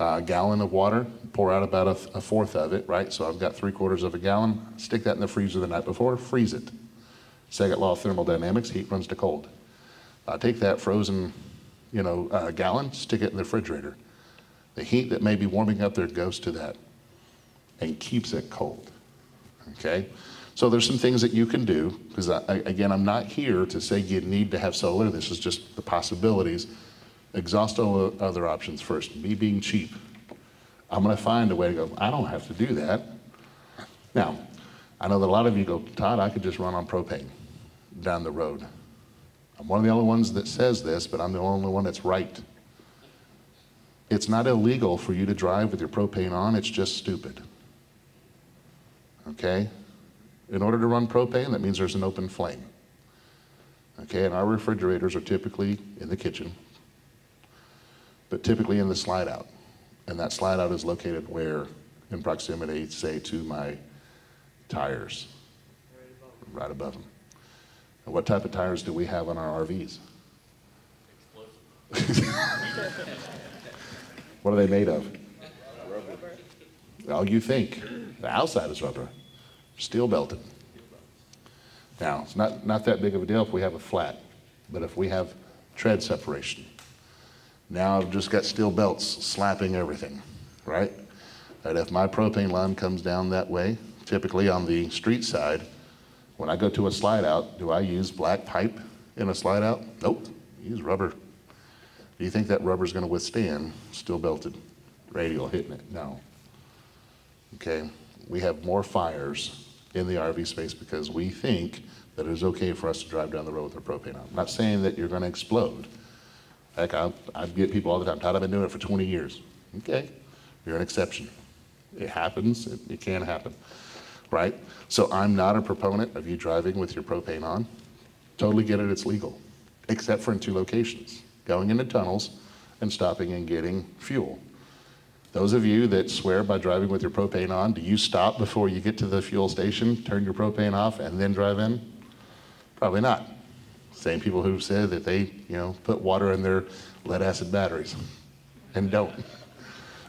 uh, gallon of water, pour out about a, a fourth of it, right? So I've got three quarters of a gallon, stick that in the freezer the night before, freeze it. Second law of thermodynamics, heat runs to cold. I take that frozen, you know, uh, gallon, stick it in the refrigerator. The heat that may be warming up there goes to that and keeps it cold. Okay? So there's some things that you can do, because again, I'm not here to say you need to have solar. This is just the possibilities. Exhaust all other options first. Me being cheap, I'm going to find a way to go, I don't have to do that. Now, I know that a lot of you go, Todd, I could just run on propane down the road. I'm one of the only ones that says this, but I'm the only one that's right. It's not illegal for you to drive with your propane on, it's just stupid. Okay? In order to run propane, that means there's an open flame. Okay, and our refrigerators are typically in the kitchen, but typically in the slide out. And that slide out is located where? In proximity, say, to my tires, right above them. And what type of tires do we have on our RVs? What are they made of? Oh, you think. The outside is rubber, steel belted. Now, it's not, not that big of a deal if we have a flat, but if we have tread separation, now I've just got steel belts slapping everything, right? And if my propane line comes down that way, typically on the street side, when I go to a slide out, do I use black pipe in a slide out? Nope, use rubber. Do you think that rubber's gonna withstand steel belted radial hitting it? No. Okay, we have more fires in the RV space because we think that it is okay for us to drive down the road with our propane on. I'm not saying that you're gonna explode. Heck, I, I get people all the time, Todd, I've been doing it for twenty years. Okay, you're an exception. It happens, it, it can happen, right? So I'm not a proponent of you driving with your propane on. Totally get it, it's legal, except for in two locations, going into tunnels and stopping and getting fuel. Those of you that swear by driving with your propane on, do you stop before you get to the fuel station, turn your propane off, and then drive in? Probably not. Same people who said that they, you know, put water in their lead acid batteries and don't.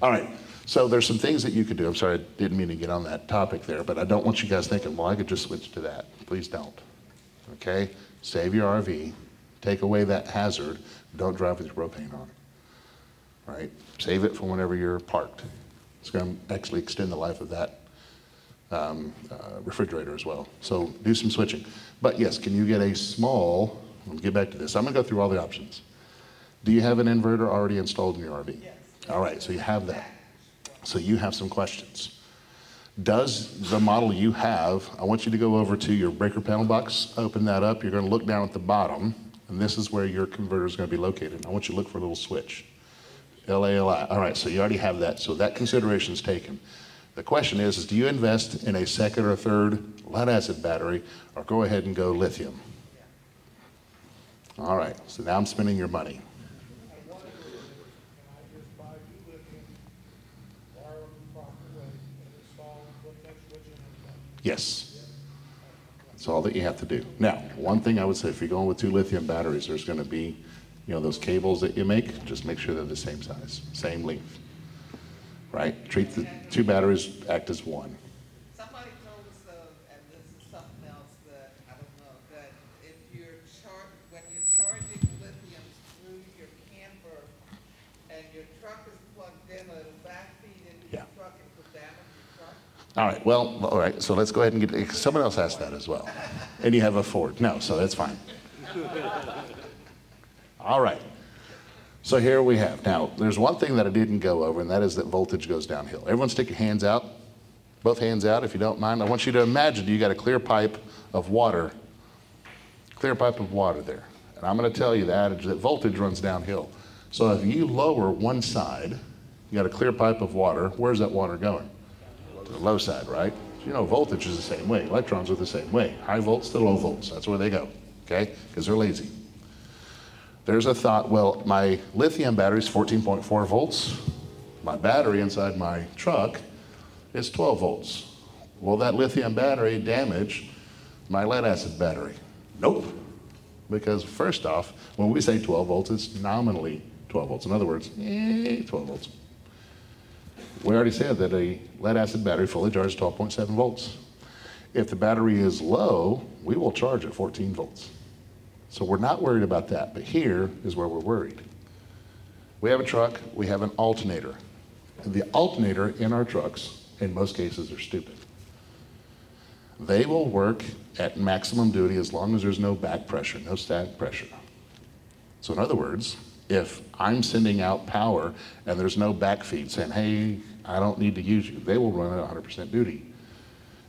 All right, so there's some things that you could do. I'm sorry, I didn't mean to get on that topic there, but I don't want you guys thinking, well, I could just switch to that. Please don't. Okay? Save your RV, take away that hazard, don't drive with your propane on. Right? Save it for whenever you're parked. It's going to actually extend the life of that um, uh, refrigerator as well. So do some switching. But yes, can you get a small, let me get back to this. I'm going to go through all the options. Do you have an inverter already installed in your RV? Yes. All right, so you have that. So you have some questions. Does the model you have, I want you to go over to your breaker panel box, open that up. You're going to look down at the bottom, and this is where your converter is going to be located. I want you to look for a little switch. LALI. All right, so you already have that. So that consideration is taken. The question is, is do you invest in a second or third lead acid battery or go ahead and go lithium? All right, so now I'm spending your money. Yes. That's all that you have to do. Now, one thing I would say, if you're going with two lithium batteries, there's going to be, you know, those cables that you make, just make sure they're the same size, same length. Right? Treat the two batteries, act as one. Somebody told us, uh, and this is something else that, I don't know, that if you're char, when you're charging lithium through your camper and your truck is plugged in, it'll backfeed into your Yeah. truck and could damage your truck. All right, well, all right, so let's go ahead and get, someone else asked that as well. And you have a Ford. No, so that's fine. All right. So here we have. Now, there's one thing that I didn't go over, and that is that voltage goes downhill. Everyone stick your hands out, both hands out if you don't mind. I want you to imagine you got a clear pipe of water, clear pipe of water there. And I'm going to tell you the adage that voltage runs downhill. So if you lower one side, you got a clear pipe of water, where's that water going? The low side, right? You know, voltage is the same way. Electrons are the same way. High volts to low volts. That's where they go, okay? Because they're lazy. There's a thought, well, my lithium battery is 14.4 volts. My battery inside my truck is 12 volts. Will that lithium battery damage my lead acid battery? Nope. Because first off, when we say 12 volts, it's nominally 12 volts. In other words, eh, 12 volts. We already said that a lead acid battery fully charged 12.7 volts. If the battery is low, we will charge at 14 volts. So we're not worried about that, but here is where we're worried. We have a truck, we have an alternator. The alternator in our trucks, in most cases, are stupid. They will work at maximum duty as long as there's no back pressure, no static pressure. So in other words, if I'm sending out power and there's no backfeed saying, hey, I don't need to use you, they will run at 100% duty.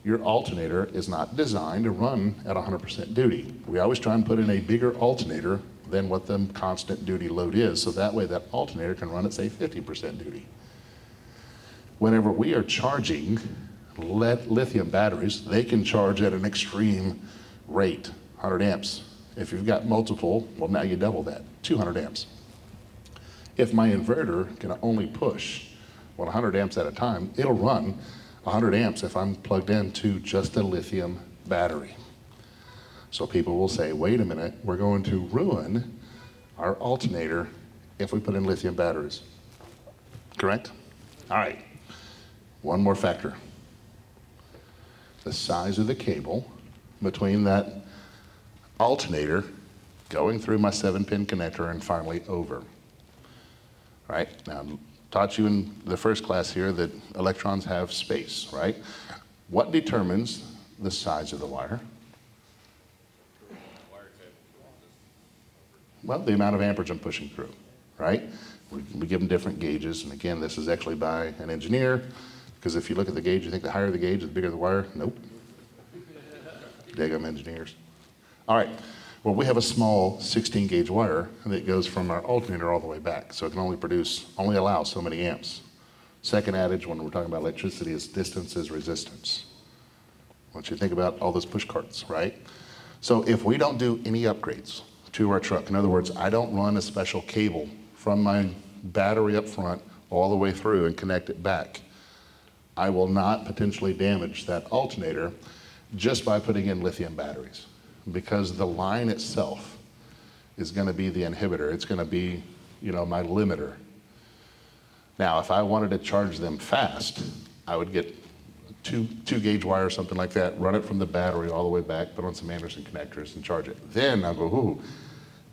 Your alternator is not designed to run at 100% duty. We always try and put in a bigger alternator than what the constant duty load is, so that way that alternator can run at, say, 50% duty. Whenever we are charging lithium batteries, they can charge at an extreme rate, 100 amps. If you've got multiple, well, now you double that, 200 amps. If my inverter can only push 100 amps at a time, it'll run 100 amps if I'm plugged into just a lithium battery. So people will say, wait a minute, we're going to ruin our alternator if we put in lithium batteries. Correct? All right. One more factor. The size of the cable between that alternator going through my seven pin connector and finally over. Right? Now, taught you in the first class here that electrons have space, right? What determines the size of the wire? Well, the amount of amperage I'm pushing through, right? We, we give them different gauges, and again, this is actually by an engineer, because if you look at the gauge, you think the higher the gauge, the bigger the wire. Nope. Dig 'em engineers. All right. Well, we have a small 16 gauge wire that goes from our alternator all the way back, so it can only produce, only allow so many amps. Second adage when we're talking about electricity is distance is resistance. Once you think about all those push carts, right? So if we don't do any upgrades to our truck, in other words, I don't run a special cable from my battery up front all the way through and connect it back, I will not potentially damage that alternator just by putting in lithium batteries because the line itself is going to be the inhibitor. It's going to be, you know, my limiter. Now, if I wanted to charge them fast, I would get two, two gauge wire or something like that, run it from the battery all the way back, put on some Anderson connectors and charge it. Then I'll go, ooh,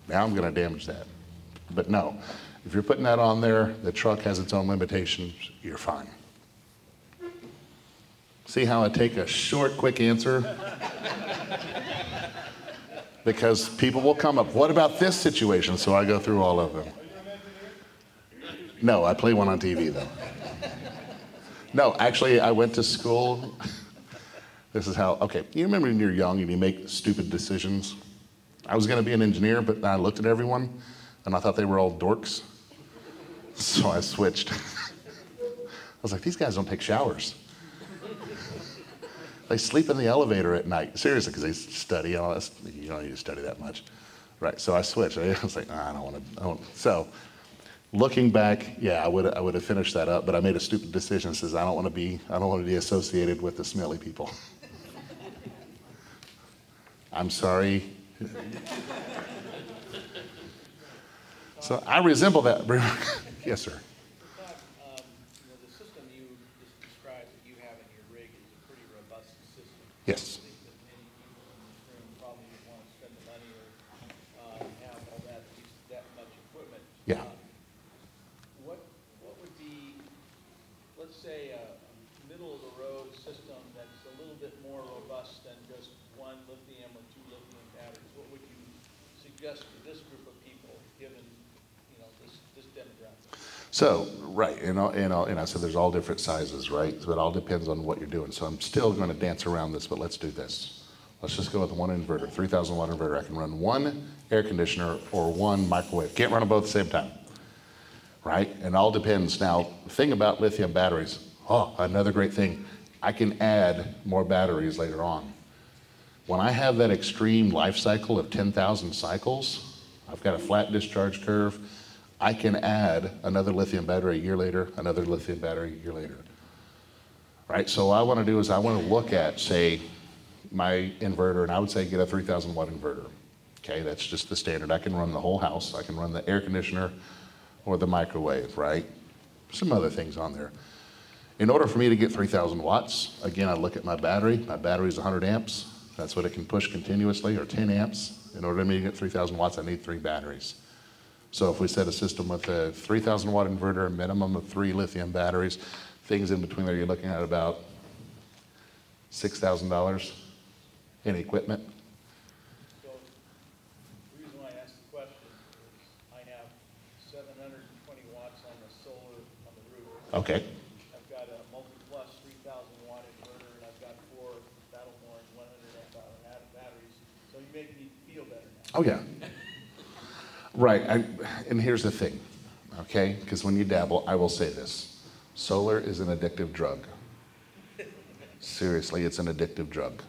now I'm going to damage that. But no, if you're putting that on there, the truck has its own limitations, you're fine. See how I take a short, quick answer? Because people will come up, what about this situation? So I go through all of them. No, I play one on TV though. No, actually, I went to school. This is how, okay, you remember when you're young and you make stupid decisions? I was going to be an engineer, but I looked at everyone and I thought they were all dorks. So I switched. I was like, these guys don't take showers. They sleep in the elevator at night. Seriously, because they study all this. You don't need to study that much. Right, so I switched. I was like, nah, I don't want to. So looking back, yeah, I would I would have finished that up, but I made a stupid decision. Says I don't want to be I don't want to be associated with the smelly people. I'm sorry. so I resemble that. yes, sir. But, um, you know, the system you just described that you have in your rig is a pretty robust system. Yes. I think that many people in this room probably would want to spend the money or, uh, have all that, at least that much equipment. Yeah. Uh, What, what would be, let's say, a middle-of-the-road system that's a little bit more robust than just one lithium or two lithium batteries? What would you suggest to this group of people, given, you know, this, this demographic? So, right, and, I- and, I- and I said there's all different sizes, right? So it all depends on what you're doing. So I'm still going to dance around this, but let's do this. Let's just go with one inverter, 3,000 watt inverter. I can run one air conditioner or one microwave. Can't run them both at the same time, right? And all depends. Now, the thing about lithium batteries, oh, another great thing, I can add more batteries later on. When I have that extreme life cycle of 10,000 cycles, I've got a flat discharge curve, I can add another lithium battery a year later, another lithium battery a year later. Right? So what I want to do is I want to look at, say, my inverter, and I would say get a 3,000 watt inverter. Okay, that's just the standard. I can run the whole house. I can run the air conditioner or the microwave, right? Some other things on there. In order for me to get 3,000 watts, again, I look at my battery. My battery is 100 amps. That's what it can push continuously, or 10 amps. In order for me to get 3,000 watts, I need three batteries. So if we set a system with a 3,000 watt inverter, a minimum of three lithium batteries, things in between there, you're looking at about $6,000 in equipment. So, the reason why I asked the question is I have seven hundred and twenty watts on the solar on the roof. Okay. I've got a multi-plus three thousand watt inverter, and I've got four Battleborn one hundred amp hour batteries. So you make me feel better now. Oh, yeah. Right, I, and here's the thing, okay? Because when you dabble, I will say this solar is an addictive drug. Seriously, it's an addictive drug.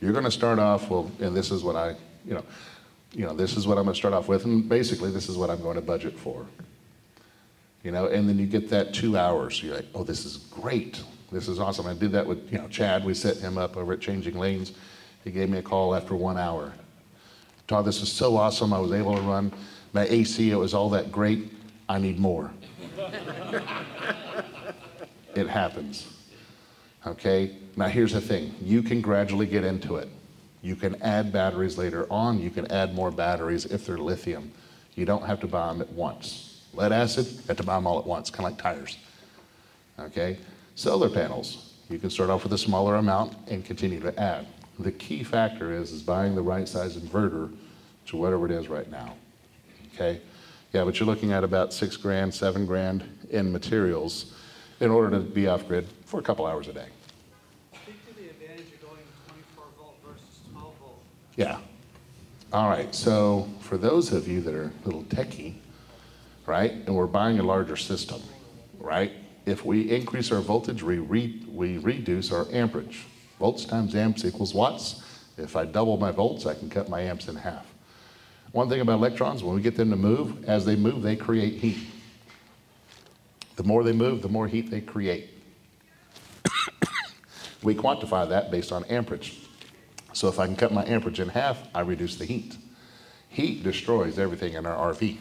You're going to start off, well, and this is what I, you know, you know, this is what I'm going to start off with, and basically, this is what I'm going to budget for. You know, and then you get that two hours. You're like, oh, this is great. This is awesome. I did that with, you know, Chad. We set him up over at Changing Lanes. He gave me a call after one hour. Todd, this is so awesome. I was able to run my AC. It was all that great. I need more. it happens. Okay? Now, here's the thing you can gradually get into it. You can add batteries later on. You can add more batteries if they're lithium. You don't have to buy them at once. Lead acid, you have to buy them all at once, kind of like tires. Okay? Solar panels, you can start off with a smaller amount and continue to add. The key factor is, is buying the right size inverter to whatever it is right now. Okay? Yeah, but you're looking at about six grand, seven grand in materials in order to be off grid for a couple hours a day. Speak to the advantage of going twenty-four volt versus twelve volt. Yeah. All right. So for those of you that are a little techie, right, and we're buying a larger system, right? If we increase our voltage, we, re, we reduce our amperage. Volts times amps equals watts. If I double my volts, I can cut my amps in half. One thing about electrons, when we get them to move, as they move, they create heat. The more they move, the more heat they create. we quantify that based on amperage. So if I can cut my amperage in half, I reduce the heat. Heat destroys everything in our RV,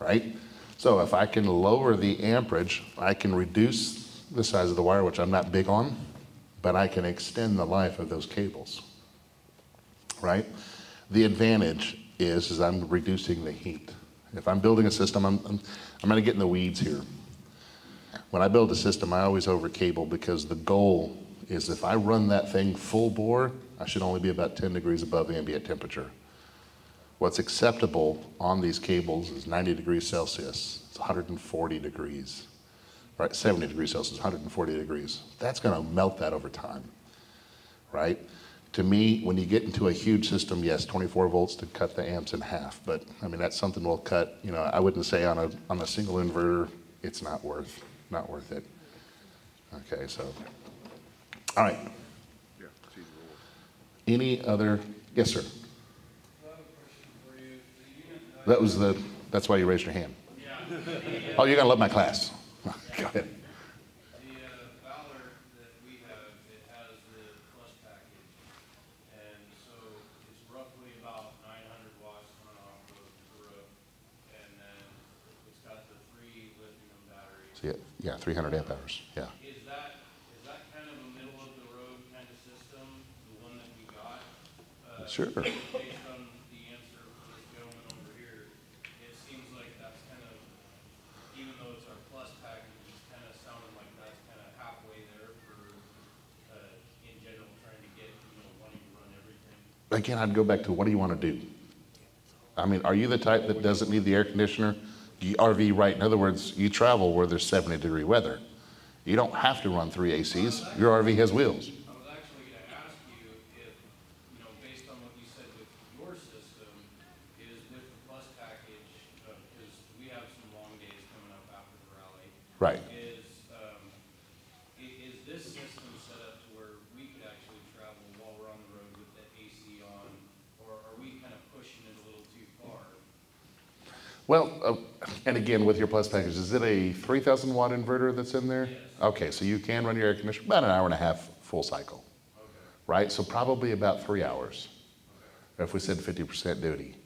right? So if I can lower the amperage, I can reduce the size of the wire, which I'm not big on, but I can extend the life of those cables, right? The advantage is, is I'm reducing the heat. If I'm building a system, I'm, I'm, I'm gonna get in the weeds here. When I build a system, I always over cable because the goal is if I run that thing full bore, I should only be about 10 degrees above ambient temperature. What's acceptable on these cables is 90 degrees Celsius. It's 140 degrees, right? 70 degrees Celsius, 140 degrees. That's going to melt that over time, right? To me, when you get into a huge system, yes, 24 volts to cut the amps in half, but I mean that's something we'll cut. You know, I wouldn't say on a on a single inverter, it's not worth not worth it. Okay, so all right. Yeah, it's either or. Any other? Yes, sir. I have a question for you. The unit that That was the. That's why you raised your hand. Oh, you're gonna love my class. Go ahead. The Valor that we have, it has the plus package, and so it's roughly about nine hundred watts coming off of the roof, and then it's got the three lithium batteries. So, yeah, yeah, 300 amp hours. Yeah. Is that, is that kind of a middle of the road kind of system, the one that we got? Uh, Sure. Based on the answer for this gentleman over here, it seems like that's kind of, even though it's our plus package, it's kind of sounding like that's kind of halfway there for, uh, in general, trying to get, you know, wanting to run everything. Again, I'd go back to what do you want to do? I mean, are you the type that doesn't need the air conditioner? You RV right? In other words, you travel where there's 70 degree weather. You don't have to run three ACs. Your RV has wheels. I was actually gonna ask you if, you know, based on what you said with your system, is with the plus package, uh, because we have some long days coming up after the rally. Right. Is, um, i- is this system set up to where we could actually travel while we're on the road with the AC on? Or are we kind of pushing it a little too far? Well, uh, and again, with your plus package, is it a 3,000 watt inverter that's in there? Yes. Okay, so you can run your air conditioner about an hour and a half full cycle, Okay, right? So probably about three hours, if we said 50% duty.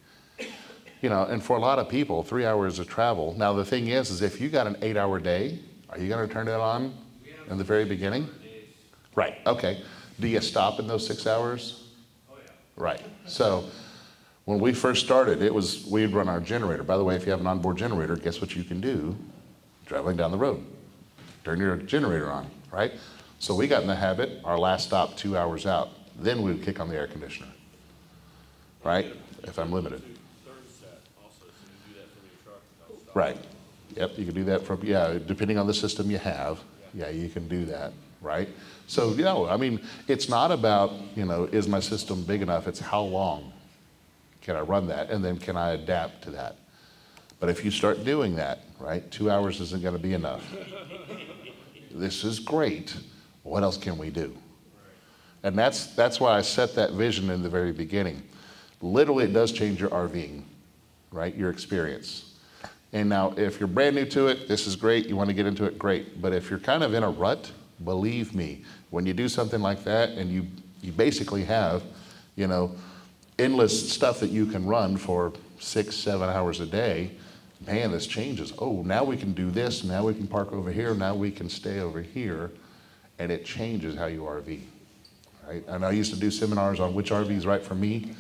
You know, and for a lot of people, three hours of travel. Now, the thing is, is if you got an eight hour day, Are you gonna turn it on in the very beginning? Right, okay. Do you stop in those six hours? Oh, yeah. Right. So when we first started, it was, we'd run our generator. By the way, if you have an onboard generator, guess what you can do traveling down the road? Turn your generator on, right? So we got in the habit, our last stop, two hours out, then we would kick on the air conditioner, right? If I'm limited. Right. Yep, you can do that from, yeah, depending on the system you have, yeah, you can do that, right? So, you know, I mean, it's not about, you know, is my system big enough? It's how long can I run that? And then can I adapt to that? But if you start doing that, right, two hours isn't gonna be enough. This is great. What else can we do? And that's, that's why I set that vision in the very beginning. Literally, it does change your RVing, right? Your experience. And now, if you're brand new to it, this is great. You want to get into it, great. But if you're kind of in a rut, believe me, when you do something like that and you, you basically have, you know, endless stuff that you can run for six, seven hours a day, man, this changes. Oh, now we can do this. Now we can park over here. Now we can stay over here. And it changes how you RV. Right? And I used to do seminars on which RV is right for me.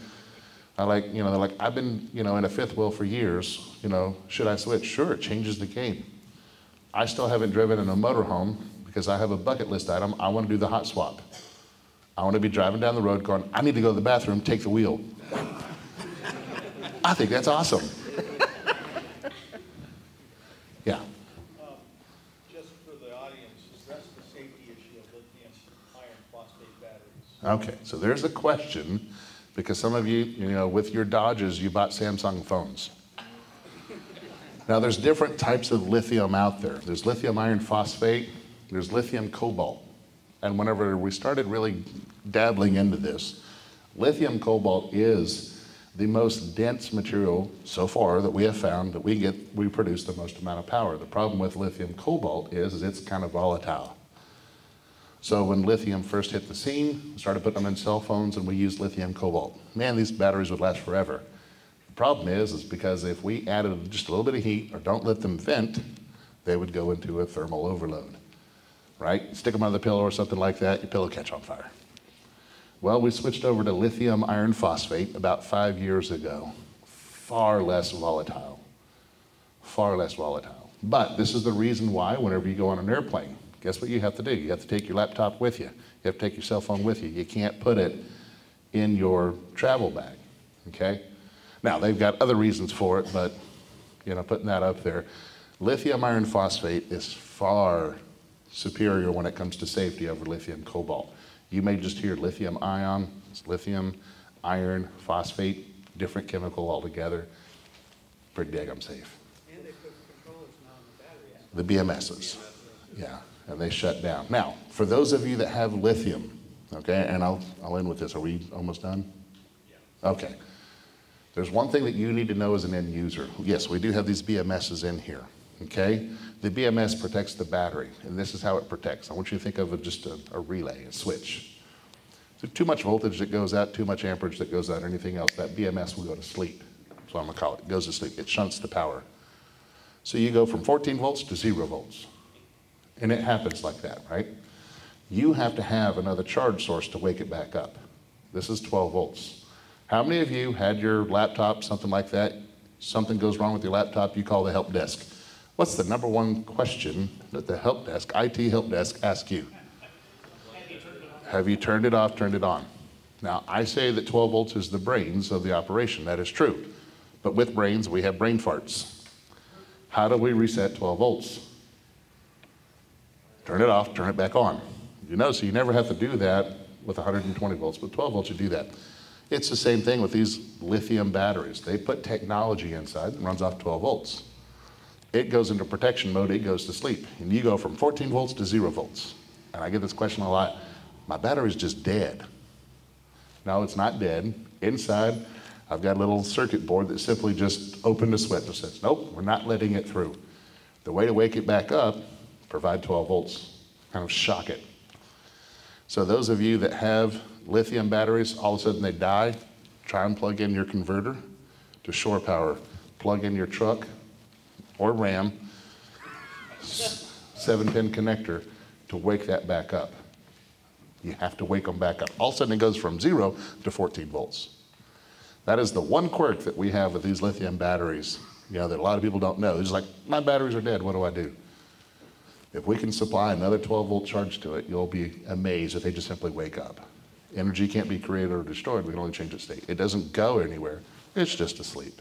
I like, you know, they're like, I've been, you know, in a fifth wheel for years. You know, should I switch? Sure, it changes the game. I still haven't driven in a motorhome because I have a bucket list item. I want to do the hot swap. I want to be driving down the road going, I need to go to the bathroom, take the wheel. I think that's awesome. Yeah. Um, just for the audience, address the safety issue of lithium iron phosphate batteries. Okay, so there's a question because some of you, you know, with your Dodges, you bought Samsung phones. Now, there's different types of lithium out there. There's lithium iron phosphate, there's lithium cobalt. And whenever we started really dabbling into this, lithium cobalt is the most dense material so far that we have found that we get, we produce the most amount of power. The problem with lithium cobalt is, is it's kind of volatile. So when lithium first hit the scene, we started putting them in cell phones and we used lithium cobalt. Man, these batteries would last forever. The problem is, is because if we added just a little bit of heat or don't let them vent, they would go into a thermal overload, right? Stick them on the pillow or something like that, your pillow catch on fire. Well, we switched over to lithium iron phosphate about five years ago. Far less volatile. Far less volatile. But this is the reason why, whenever you go on an airplane, guess what you have to do? You have to take your laptop with you. You have to take your cell phone with you. You can't put it in your travel bag. Okay? Now, they've got other reasons for it, but, you know, putting that up there. Lithium iron phosphate is far superior when it comes to safety over lithium cobalt. You may just hear lithium ion, it's lithium, iron, phosphate, different chemical altogether. Pretty daggum safe. And they put controllers now in the battery. The BMSs, yeah, and they shut down. Now, for those of you that have lithium, okay, and I'll, I'll end with this. Are we almost done? Yeah. Okay. There's one thing that you need to know as an end user. Yes, we do have these BMSs in here, okay? The BMS protects the battery, and this is how it protects. I want you to think of just a, a relay, a switch. So too much voltage that goes out, too much amperage that goes out, or anything else, that BMS will go to sleep. That's what I'm gonna call it. It goes to sleep. It shunts the power. So you go from 14 volts to zero volts. And it happens like that, right? You have to have another charge source to wake it back up. This is 12 volts. How many of you had your laptop, something like that? Something goes wrong with your laptop, you call the help desk. What's the number one question that the help desk, IT help desk, asks you? Have you turned it off, turned it on? Now, I say that 12 volts is the brains of the operation. That is true. But with brains, we have brain farts. How do we reset 12 volts? Turn it off, turn it back on. You know, so you never have to do that with 120 volts, but 12 volts, you do that. It's the same thing with these lithium batteries. They put technology inside that runs off 12 volts. It goes into protection mode, it goes to sleep. And you go from 14 volts to zero volts. And I get this question a lot my battery's just dead. No, it's not dead. Inside, I've got a little circuit board that simply just opened a switch and says, nope, we're not letting it through. The way to wake it back up, provide 12 volts, kind of shock it. So those of you that have lithium batteries, all of a sudden they die, try and plug in your converter to shore power. Plug in your truck or Ram. Seven pin connector to wake that back up. You have to wake them back up. All of a sudden, it goes from zero to 14 volts. That is the one quirk that we have with these lithium batteries, you know, that a lot of people don't know. It's like, my batteries are dead, what do I do? If we can supply another 12 volt charge to it, you'll be amazed that they just simply wake up. Energy can't be created or destroyed, we can only change its state. It doesn't go anywhere, it's just asleep.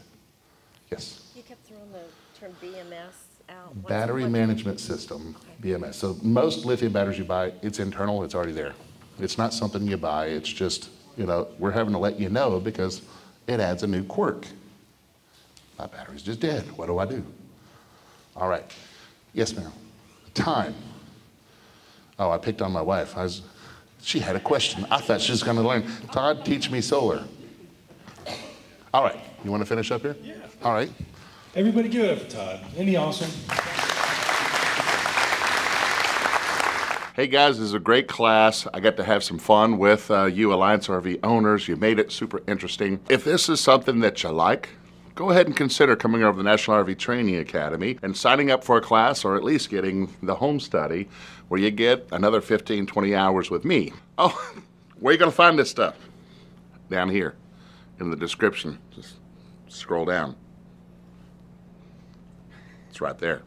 Yes? You kept throwing the term BMS out. What's- Battery what- management system, BMS. So most lithium batteries you buy, it's internal, it's already there. It's not something you buy, it's just, you know, we're having to let you know because it adds a new quirk. My battery's just dead, what do I do? All right, yes, ma'am. Time. Oh, I picked on my wife. I was, she had a question. I thought she was gonna learn. Todd, teach me solar. All right, you wanna finish up here? Yeah. All right. Everybody give it up for Todd. Isn't he awesome? Hey guys, this is a great class. I got to have some fun with uh, you Alliance RV owners. You made it super interesting. If this is something that you like, go ahead and consider coming over to the National RV Training Academy and signing up for a class or at least getting the home study where you get another 15, 20 hours with me. Oh, where you going to find this stuff? Down here in the description. Just scroll down. Right there.